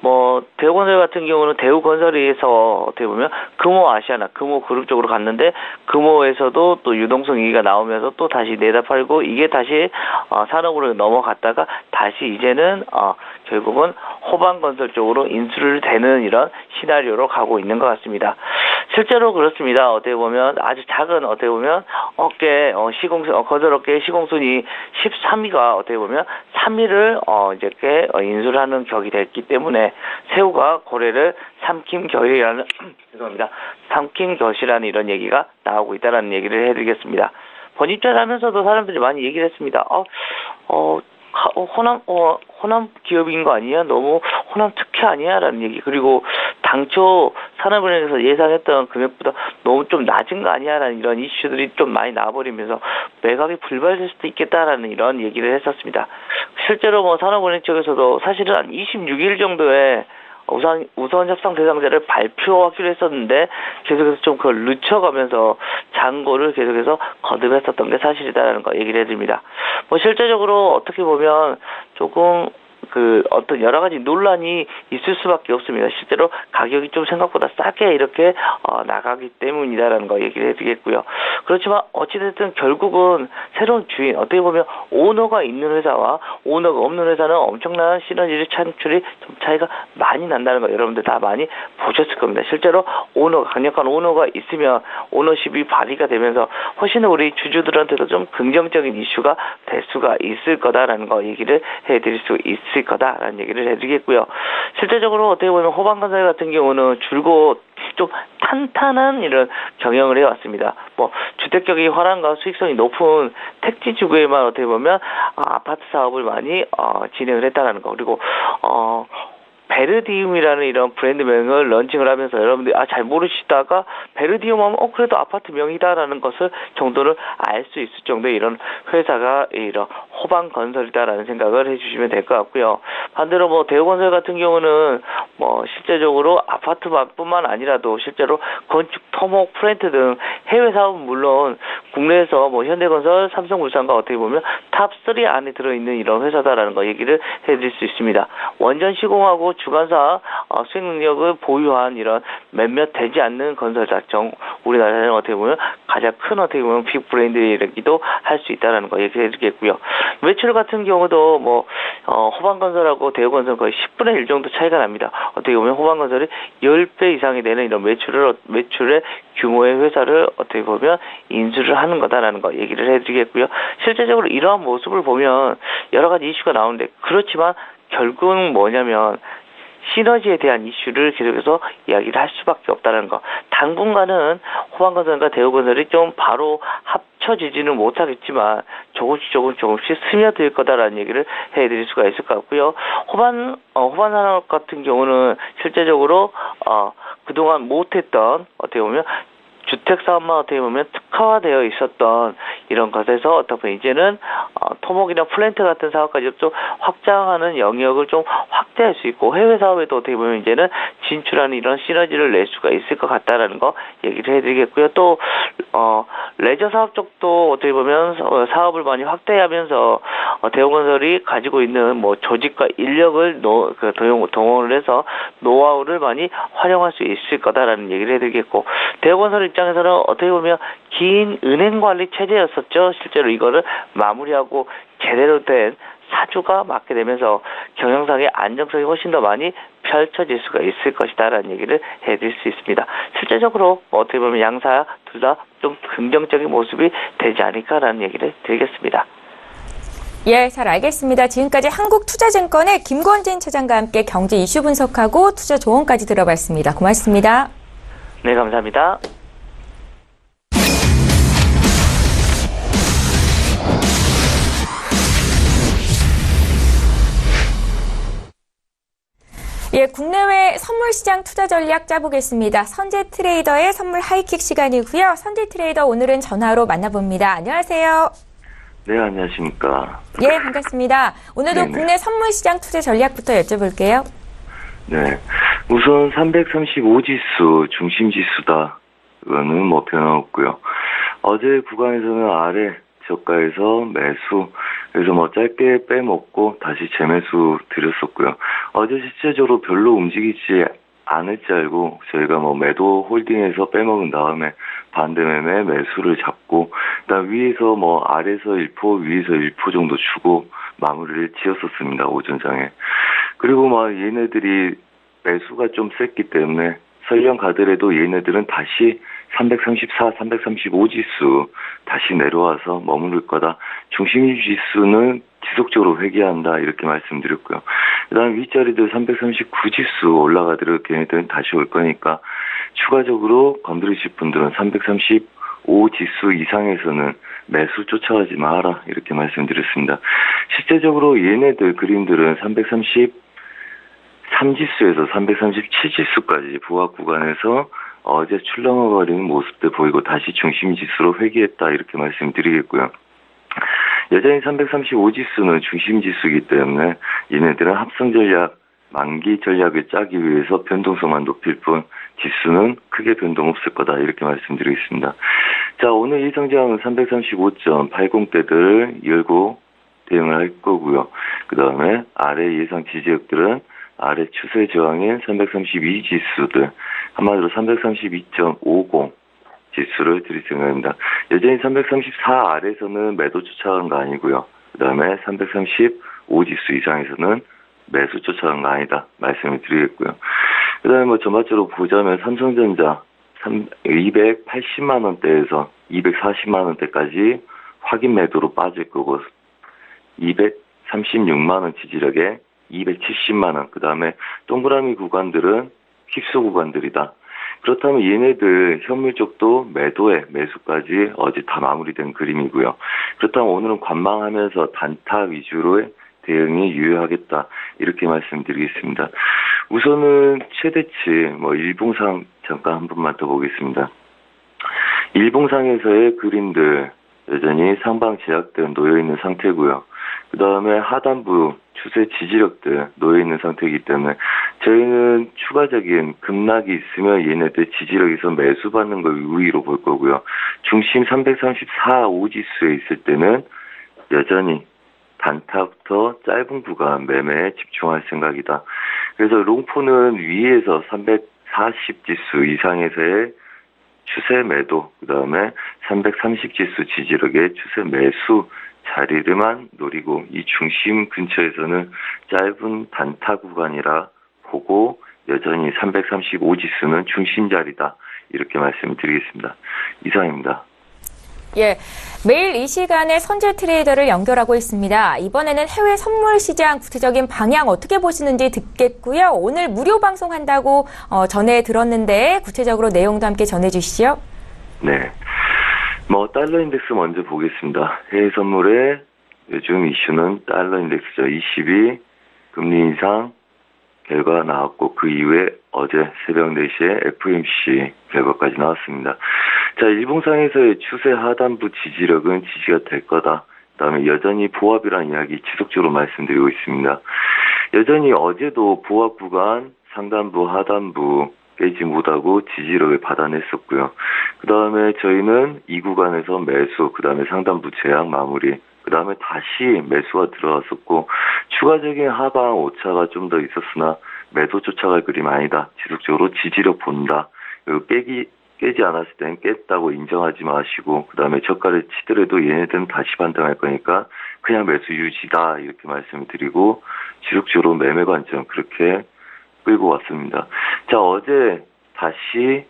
뭐 대우건설 같은 경우는 대우건설에서 어떻게 보면 금호 아시아나 금호 그룹 쪽으로 갔는데 금호에서도 또 유동성 위기가 나오면서 또 다시 내다 팔고 이게 다시 어, 산업으로 넘어갔다가 다시 이제는 어, 결국은 호반건설 쪽으로 인수를 되는 이런 시나리오로 가고 있는 것 같습니다. 실제로 그렇습니다. 어떻게 보면 아주 작은 어떻게 보면 어깨 어, 시공 어, 건설업계 시공순위 13위가 어떻게 보면 3위를 어, 이제 꽤 어, 인수를 하는 격이 됐기 때문에 새우가 고래를 삼킴 결이라는 죄송합니다. 삼킴 곁이라는 이런 얘기가 나오고 있다라는 얘기를 해드리겠습니다. 번입자를 하면서도 사람들이 많이 얘기를 했습니다. 어, 어, 어, 호남, 어, 호남 기업인 거 아니야? 너무 호남 특혜 아니야? 라는 얘기. 그리고 당초 산업은행에서 예상했던 금액보다 너무 좀 낮은 거 아니야? 라는 이런 이슈들이 좀 많이 나와버리면서 매각이 불발될 수도 있겠다라는 이런 얘기를 했었습니다. 실제로 뭐 산업은행 쪽에서도 사실은 한 26일 정도에 우선 우선 협상 대상자를 발표하기로 했었는데 계속해서 좀 그걸 늦춰가면서 장고를 계속해서 거듭했었던 게 사실이다라는 거 얘기를 해드립니다. 뭐 실제적으로 어떻게 보면 조금 그 어떤 여러 가지 논란이 있을 수밖에 없습니다. 실제로 가격이 좀 생각보다 싸게 이렇게 어, 나가기 때문이다라는 거 얘기를 해드리겠고요. 그렇지만 어찌됐든 결국은 새로운 주인 어떻게 보면 오너가 있는 회사와 오너가 없는 회사는 엄청난 시너지를 창출이 좀 차이가 많이 난다는 거 여러분들 다 많이 보셨을 겁니다. 실제로 오너 강력한 오너가 있으면 오너십이 발휘가 되면서 훨씬 우리 주주들한테도 좀 긍정적인 이슈가 될 수가 있을 거다라는 거 얘기를 해드릴 수 있을 거다라는 얘기를 해드리겠고요. 실제적으로 어떻게 보면 호반건설 같은 경우는 줄곧 좀 탄탄한 이런 경영을 해왔습니다. 뭐 주택격이 활황과 수익성이 높은 택지 지구에만 어떻게 보면 아, 아파트 사업을 많이 어, 진행을 했다는 거 그리고 어 베르디움이라는 이런 브랜드 명을 런칭을 하면서 여러분들이 아 잘 모르시다가 베르디움 하면 어 그래도 아파트 명이다라는 것을 정도를 알 수 있을 정도의 이런 회사가 이런 호반 건설이다라는 생각을 해주시면 될 것 같고요. 반대로 뭐 대우건설 같은 경우는 뭐 실제적으로 아파트뿐만 아니라도 실제로 건축, 토목, 플랜트 등 해외 사업은 물론 국내에서 뭐 현대건설, 삼성물산과 어떻게 보면 top3 안에 들어있는 이런 회사다라는 거 얘기를 해드릴 수 있습니다. 원전 시공하고 주관사 어, 수행 능력을 보유한 이런 몇몇 되지 않는 건설사 정 우리나라는 어떻게 보면 가장 큰 어떻게 보면 big 브랜드이기도 할 수 있다라는 거 얘기해 드리겠고요. 매출 같은 경우도 뭐 어, 호반건설하고 대우건설 거의 10분의 1 정도 차이가 납니다. 어떻게 보면 호반건설이 10배 이상이 되는 이런 매출을 매출의 규모의 회사를 어떻게 보면 인수를 하는 거다라는 거 얘기를 해드리겠고요. 실제적으로 이러한 모습을 보면 여러 가지 이슈가 나오는데 그렇지만 결국은 뭐냐면 시너지에 대한 이슈를 계속해서 이야기를 할 수밖에 없다는 거. 당분간은 호반건설과 대우건설이 좀 바로 합쳐지지는 못하겠지만 조금씩 조금 조금씩 스며들 거다라는 얘기를 해드릴 수가 있을 것 같고요. 호반 어, 호반 산업 같은 경우는 실제적으로 어, 그동안 못했던 어떻게 보면 주택 사업만 어떻게 보면 특화되어 있었던 이런 것에서 어떻게 보면 이제는 어, 토목이나 플랜트 같은 사업까지 좀 확장하는 영역을 좀 확대할 수 있고 해외 사업에도 어떻게 보면 이제는 진출하는 이런 시너지를 낼 수가 있을 것 같다라는 거 얘기를 해드리겠고요. 또 어, 레저 사업 쪽도 어떻게 보면 사업을 많이 확대하면서 어, 대우건설이 가지고 있는 뭐 조직과 인력을 노, 그 동원, 동원을 해서 노하우를 많이 활용할 수 있을 거다라는 얘기를 해드리겠고 대우건설 입장에서는 어떻게 보면 긴 은행 관리 체제였었죠. 실제로 이거를 마무리하고 제대로 된 사주가 맡게 되면서 경영상의 안정성이 훨씬 더 많이 펼쳐질 수가 있을 것이다라는 얘기를 해드릴 수 있습니다. 실제적으로 어떻게 보면 양사 둘 다 좀 긍정적인 모습이 되지 않을까라는 얘기를 드리겠습니다. 예, 잘 알겠습니다. 지금까지 한국투자증권의 김권진 차장과 함께 경제 이슈 분석하고 투자 조언까지 들어봤습니다. 고맙습니다. 네, 감사합니다. 예, 국내외 선물 시장 투자 전략 짜보겠습니다. 선제 트레이더의 선물 하이킥 시간이고요. 선제 트레이더 오늘은 전화로 만나봅니다. 안녕하세요. 네, 안녕하십니까. 예, 반갑습니다. 오늘도 네네. 국내 선물 시장 투자 전략부터 여쭤볼게요. 네. 우선 335지수 중심 지수다. 그거는 뭐 변함없고요. 어제 구간에서는 아래 저가에서 매수 그래서 뭐 짧게 빼먹고 다시 재매수 드렸었고요. 어제 실제적으로 별로 움직이지 않을 줄 알고 저희가 뭐 매도 홀딩해서 빼먹은 다음에 반대 매매 매수를 잡고 그다음 위에서 뭐 아래에서 1포 위에서 1포 정도 주고 마무리를 지었었습니다 오전장에 그리고 막 얘네들이 매수가 좀 셌기 때문에 설령 가더라도 얘네들은 다시 334, 335 지수 다시 내려와서 머무를 거다. 중심 지수는 지속적으로 회귀한다 이렇게 말씀드렸고요. 그다음 윗자리들 339 지수 올라가더라도 걔네들은 다시 올 거니까 추가적으로 건드리실 분들은 335 지수 이상에서는 매수 쫓아가지 마라 이렇게 말씀드렸습니다. 실제적으로 얘네들 그림들은 330 3지수에서 337지수까지 부합 구간에서 어제 출렁거리는 모습들 보이고 다시 중심 지수로 회귀했다 이렇게 말씀드리겠고요. 여전히 335지수는 중심 지수이기 때문에 얘네들은 합성 전략 만기 전략을 짜기 위해서 변동성만 높일 뿐 지수는 크게 변동 없을 거다 이렇게 말씀드리겠습니다. 자 오늘 예상저항은 330.80대들을 열고 대응을 할 거고요. 그 다음에 아래 예상 지지역들은 아래 추세 저항인 332 지수들 한마디로 332.50 지수를 드릴 생각입니다. 여전히 334 아래에서는 매도 쫓아간 거 아니고요. 그 다음에 335 지수 이상에서는 매수 쫓아간 거 아니다 말씀을 드리겠고요. 그 다음에 뭐 전반적으로 보자면 삼성전자 280만 원대에서 240만 원대까지 확인 매도로 빠질 거고 236만 원 지지력에 270만 원. 그 다음에 동그라미 구간들은 휩수 구간들이다. 그렇다면 얘네들 현물 쪽도 매도에 매수까지 어제 다 마무리된 그림이고요. 그렇다면 오늘은 관망하면서 단타 위주로의 대응이 유효하겠다 이렇게 말씀드리겠습니다. 우선은 최대치 뭐 일봉상 잠깐 한 번만 더 보겠습니다. 일봉상에서의 그림들 여전히 상방 제약들 놓여 있는 상태고요. 그 다음에 하단부 추세 지지력들 놓여 있는 상태이기 때문에 저희는 추가적인 급락이 있으면 얘네들 지지력에서 매수 받는 걸 우위로 볼 거고요. 중심 334 5지수에 있을 때는 여전히 단타부터 짧은 구간 매매에 집중할 생각이다. 그래서 롱포는 위에서 340 지수 이상에서의 추세 매도, 그 다음에 330 지수 지지력의 추세 매수 자리를만 노리고 이 중심 근처에서는 짧은 단타 구간이라 보고 여전히 335 지수는 중심 자리다. 이렇게 말씀드리겠습니다. 이상입니다. 예. 매일 이 시간에 선제 트레이더를 연결하고 있습니다. 이번에는 해외 선물 시장 구체적인 방향 어떻게 보시는지 듣겠고요. 오늘 무료 방송한다고 어, 전해 들었는데 구체적으로 내용도 함께 전해 주시죠. 네. 뭐 달러 인덱스 먼저 보겠습니다. 해외 선물의 요즘 이슈는 달러 인덱스죠. 22 금리 인상 결과가 나왔고 그 이후에 어제 새벽 4시에 FMC 결과까지 나왔습니다. 자, 일봉상에서의 추세 하단부 지지력은 지지가 될 거다. 그다음에 여전히 보합이라는 이야기 지속적으로 말씀드리고 있습니다. 여전히 어제도 보합 구간 상단부 하단부 깨지 못하고 지지력을 받아냈었고요. 그 다음에 저희는 이 구간에서 매수, 그 다음에 상단부 제약 마무리, 그 다음에 다시 매수가 들어왔었고, 추가적인 하방 오차가 좀 더 있었으나, 매도 쫓아갈 그림 아니다. 지속적으로 지지력 본다. 깨기, 깨지 않았을 땐 깼다고 인정하지 마시고, 그 다음에 저가를 치더라도 얘네들은 다시 반등할 거니까, 그냥 매수 유지다. 이렇게 말씀을 드리고, 지속적으로 매매 관점, 그렇게 끌고 왔습니다. 자, 어제 다시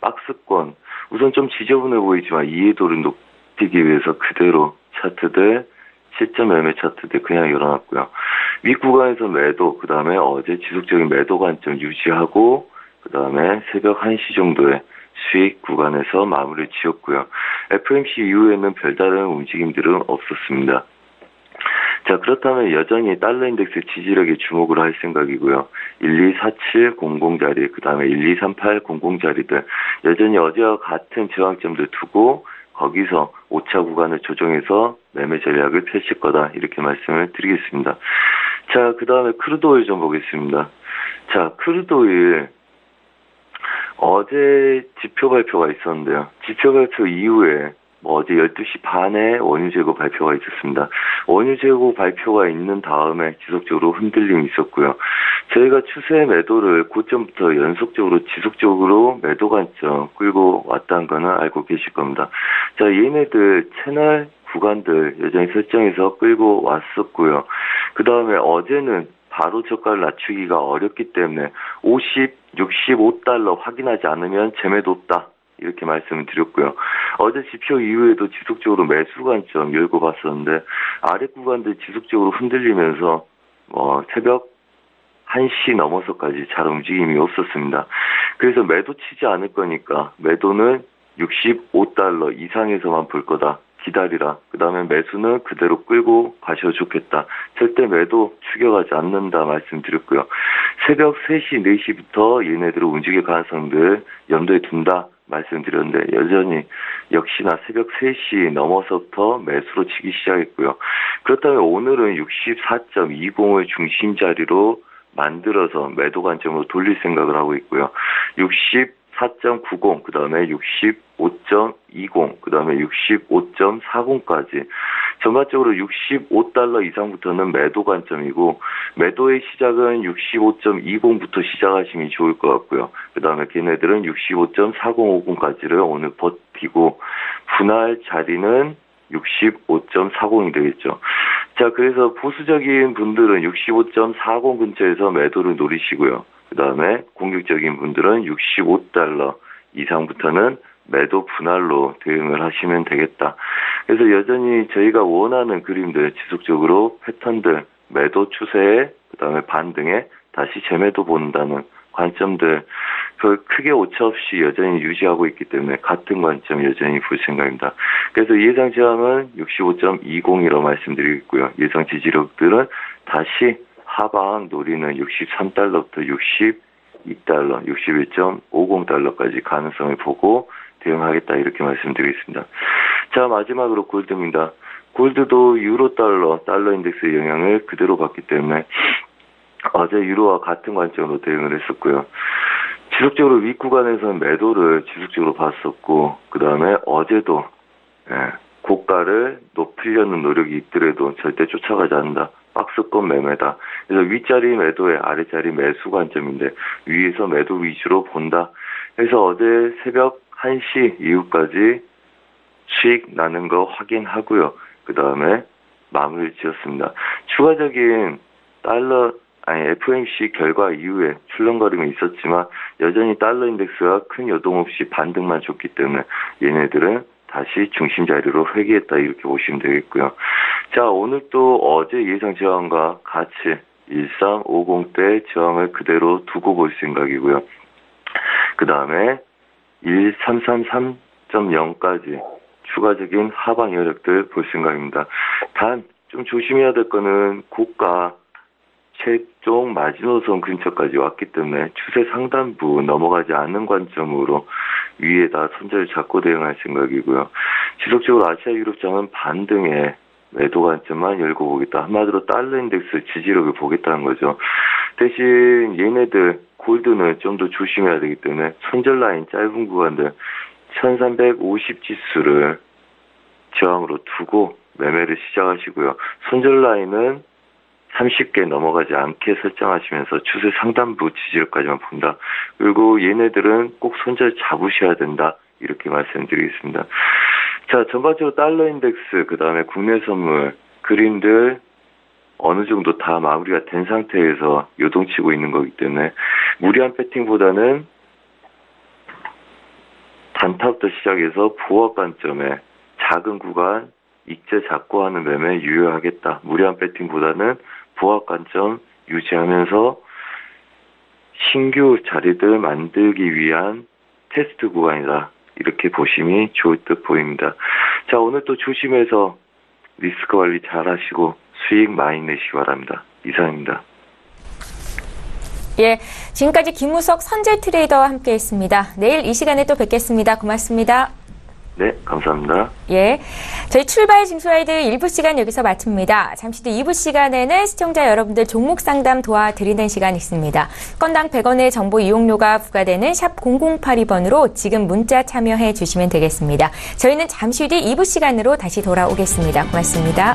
박스권, 우선 좀 지저분해 보이지만 이해도를 높이기 위해서 그대로 차트들, 시점 매매 차트들 그냥 열어놨고요. 위 구간에서 매도, 그 다음에 어제 지속적인 매도 관점 유지하고, 그 다음에 새벽 1시 정도에 수익 구간에서 마무리 지었고요. FMC 이후에는 별다른 움직임들은 없었습니다. 자, 그렇다면 여전히 달러 인덱스 지지력에 주목을 할 생각이고요. 124700 자리, 그 다음에 123800 자리들, 여전히 어제와 같은 저항점들 두고, 거기서 오차 구간을 조정해서 매매 전략을 펼칠 거다. 이렇게 말씀을 드리겠습니다. 자, 그 다음에 crude oil 좀 보겠습니다. 자, crude oil. 어제 지표 발표가 있었는데요. 지표 발표 이후에 뭐 어제 12시 반에 원유 재고 발표가 있었습니다. 원유 재고 발표가 있는 다음에 지속적으로 흔들림이 있었고요. 저희가 추세 매도를 고점부터 연속적으로 지속적으로 매도 관점 끌고 왔다는 거는 알고 계실 겁니다. 자, 얘네들 채널 구간들 여전히 설정해서 끌고 왔었고요. 그 다음에 어제는 바로 저가를 낮추기가 어렵기 때문에 50, 65달러 확인하지 않으면 재매도 없다. 이렇게 말씀을 드렸고요. 어제 지표 이후에도 지속적으로 매수 관점 열고 봤었는데 아래 구간들 지속적으로 흔들리면서 어, 새벽 1시 넘어서까지 잘 움직임이 없었습니다. 그래서 매도 치지 않을 거니까 매도는 65달러 이상에서만 볼 거다. 기다리라. 그 다음에 매수는 그대로 끌고 가셔도 좋겠다. 절대 매도 추격하지 않는다 말씀드렸고요. 새벽 3시, 4시부터 얘네들을 움직일 가능성들 염두에 둔다. 말씀드렸는데 여전히 역시나 새벽 3시 넘어서부터 매수로 치기 시작했고요. 그렇다면 오늘은 64.20을 중심 자리로 만들어서 매도 관점으로 돌릴 생각을 하고 있고요. 64.90, 그 다음에 65.20, 그 다음에 65.40까지 전반적으로 65달러 이상부터는 매도 관점이고 매도의 시작은 65.20부터 시작하시면 좋을 것 같고요. 그 다음에 걔네들은 65.4050까지를 오늘 버티고 분할 자리는 65.40이 되겠죠. 자, 그래서 보수적인 분들은 65.40 근처에서 매도를 노리시고요. 그 다음에 공격적인 분들은 65달러 이상부터는 매도 분할로 대응을 하시면 되겠다. 그래서 여전히 저희가 원하는 그림들 지속적으로 패턴들 매도 추세에 그다음에 반등에 다시 재매도 본다는 관점들 그 크게 오차 없이 여전히 유지하고 있기 때문에 같은 관점 여전히 볼 생각입니다. 그래서 예상 저항은 65.20이라고 말씀드리겠고요. 예상 지지력들은 다시 하방 노리는 63달러부터 62달러, 61.50달러까지 가능성을 보고 대응하겠다 이렇게 말씀드리겠습니다. 자 마지막으로 골드입니다. 골드도 유로 달러, 달러 인덱스의 영향을 그대로 받기 때문에 어제 유로와 같은 관점으로 대응을 했었고요. 지속적으로 윗구간에서는 매도를 지속적으로 봤었고 그 다음에 어제도 예, 고가를 높이려는 노력이 있더라도 절대 쫓아가지 않는다. 박스권 매매다. 그래서 윗자리 매도에 아래자리 매수 관점인데 위에서 매도 위주로 본다. 그래서 어제 새벽 1시 이후까지 수익 나는 거 확인하고요. 그 다음에 마무리 지었습니다. 추가적인 달러 아니 FOMC 결과 이후에 출렁거림이 있었지만 여전히 달러 인덱스가 큰 여동 없이 반등만 줬기 때문에 얘네들은 다시 중심 자리로 회귀했다 이렇게 보시면 되겠고요. 자 오늘 또 어제 예상 저항과 같이 1350대 저항을 그대로 두고 볼 생각이고요. 그 다음에 1333.0까지 추가적인 하방 여력들 볼 생각입니다. 단 좀 조심해야 될 거는 고가 최종 마지노선 근처까지 왔기 때문에 추세 상단부 넘어가지 않는 관점으로 위에다 손절을 잡고 대응할 생각이고요. 지속적으로 아시아 유럽장은 반등에 매도 관점만 열고 보겠다. 한마디로 달러 인덱스 지지력을 보겠다는 거죠. 대신 얘네들 골드는 좀 더 조심해야 되기 때문에 손절 라인 짧은 구간들 1350 지수를 저항으로 두고 매매를 시작하시고요. 손절 라인은 30개 넘어가지 않게 설정하시면서 추세 상단부 지지력까지만 본다. 그리고 얘네들은 꼭 손절 잡으셔야 된다. 이렇게 말씀드리겠습니다. 자, 전반적으로 달러 인덱스, 그 다음에 국내 선물, 그림들 어느 정도 다 마무리가 된 상태에서 요동치고 있는 거기 때문에 무리한 패팅보다는 단타부터 시작해서 부업 관점에 작은 구간 익제 잡고 하는 매매 유효하겠다. 무리한 배팅보다는 부합 관점 유지하면서 신규 자리들 만들기 위한 테스트 구간이다. 이렇게 보심이 좋을 듯 보입니다. 자, 오늘 또 조심해서 리스크 관리 잘 하시고 수익 많이 내시기 바랍니다. 이상입니다. 예, 지금까지 김우석 선재 트레이더와 함께 했습니다. 내일 이 시간에 또 뵙겠습니다. 고맙습니다. 네, 감사합니다. 예. 저희 출발 징수아이드 1부 시간 여기서 마칩니다. 잠시 뒤 2부 시간에는 시청자 여러분들 종목 상담 도와드리는 시간 있습니다. 건당 100원의 정보 이용료가 부과되는 샵 0082번으로 지금 문자 참여해 주시면 되겠습니다. 저희는 잠시 뒤 2부 시간으로 다시 돌아오겠습니다. 고맙습니다.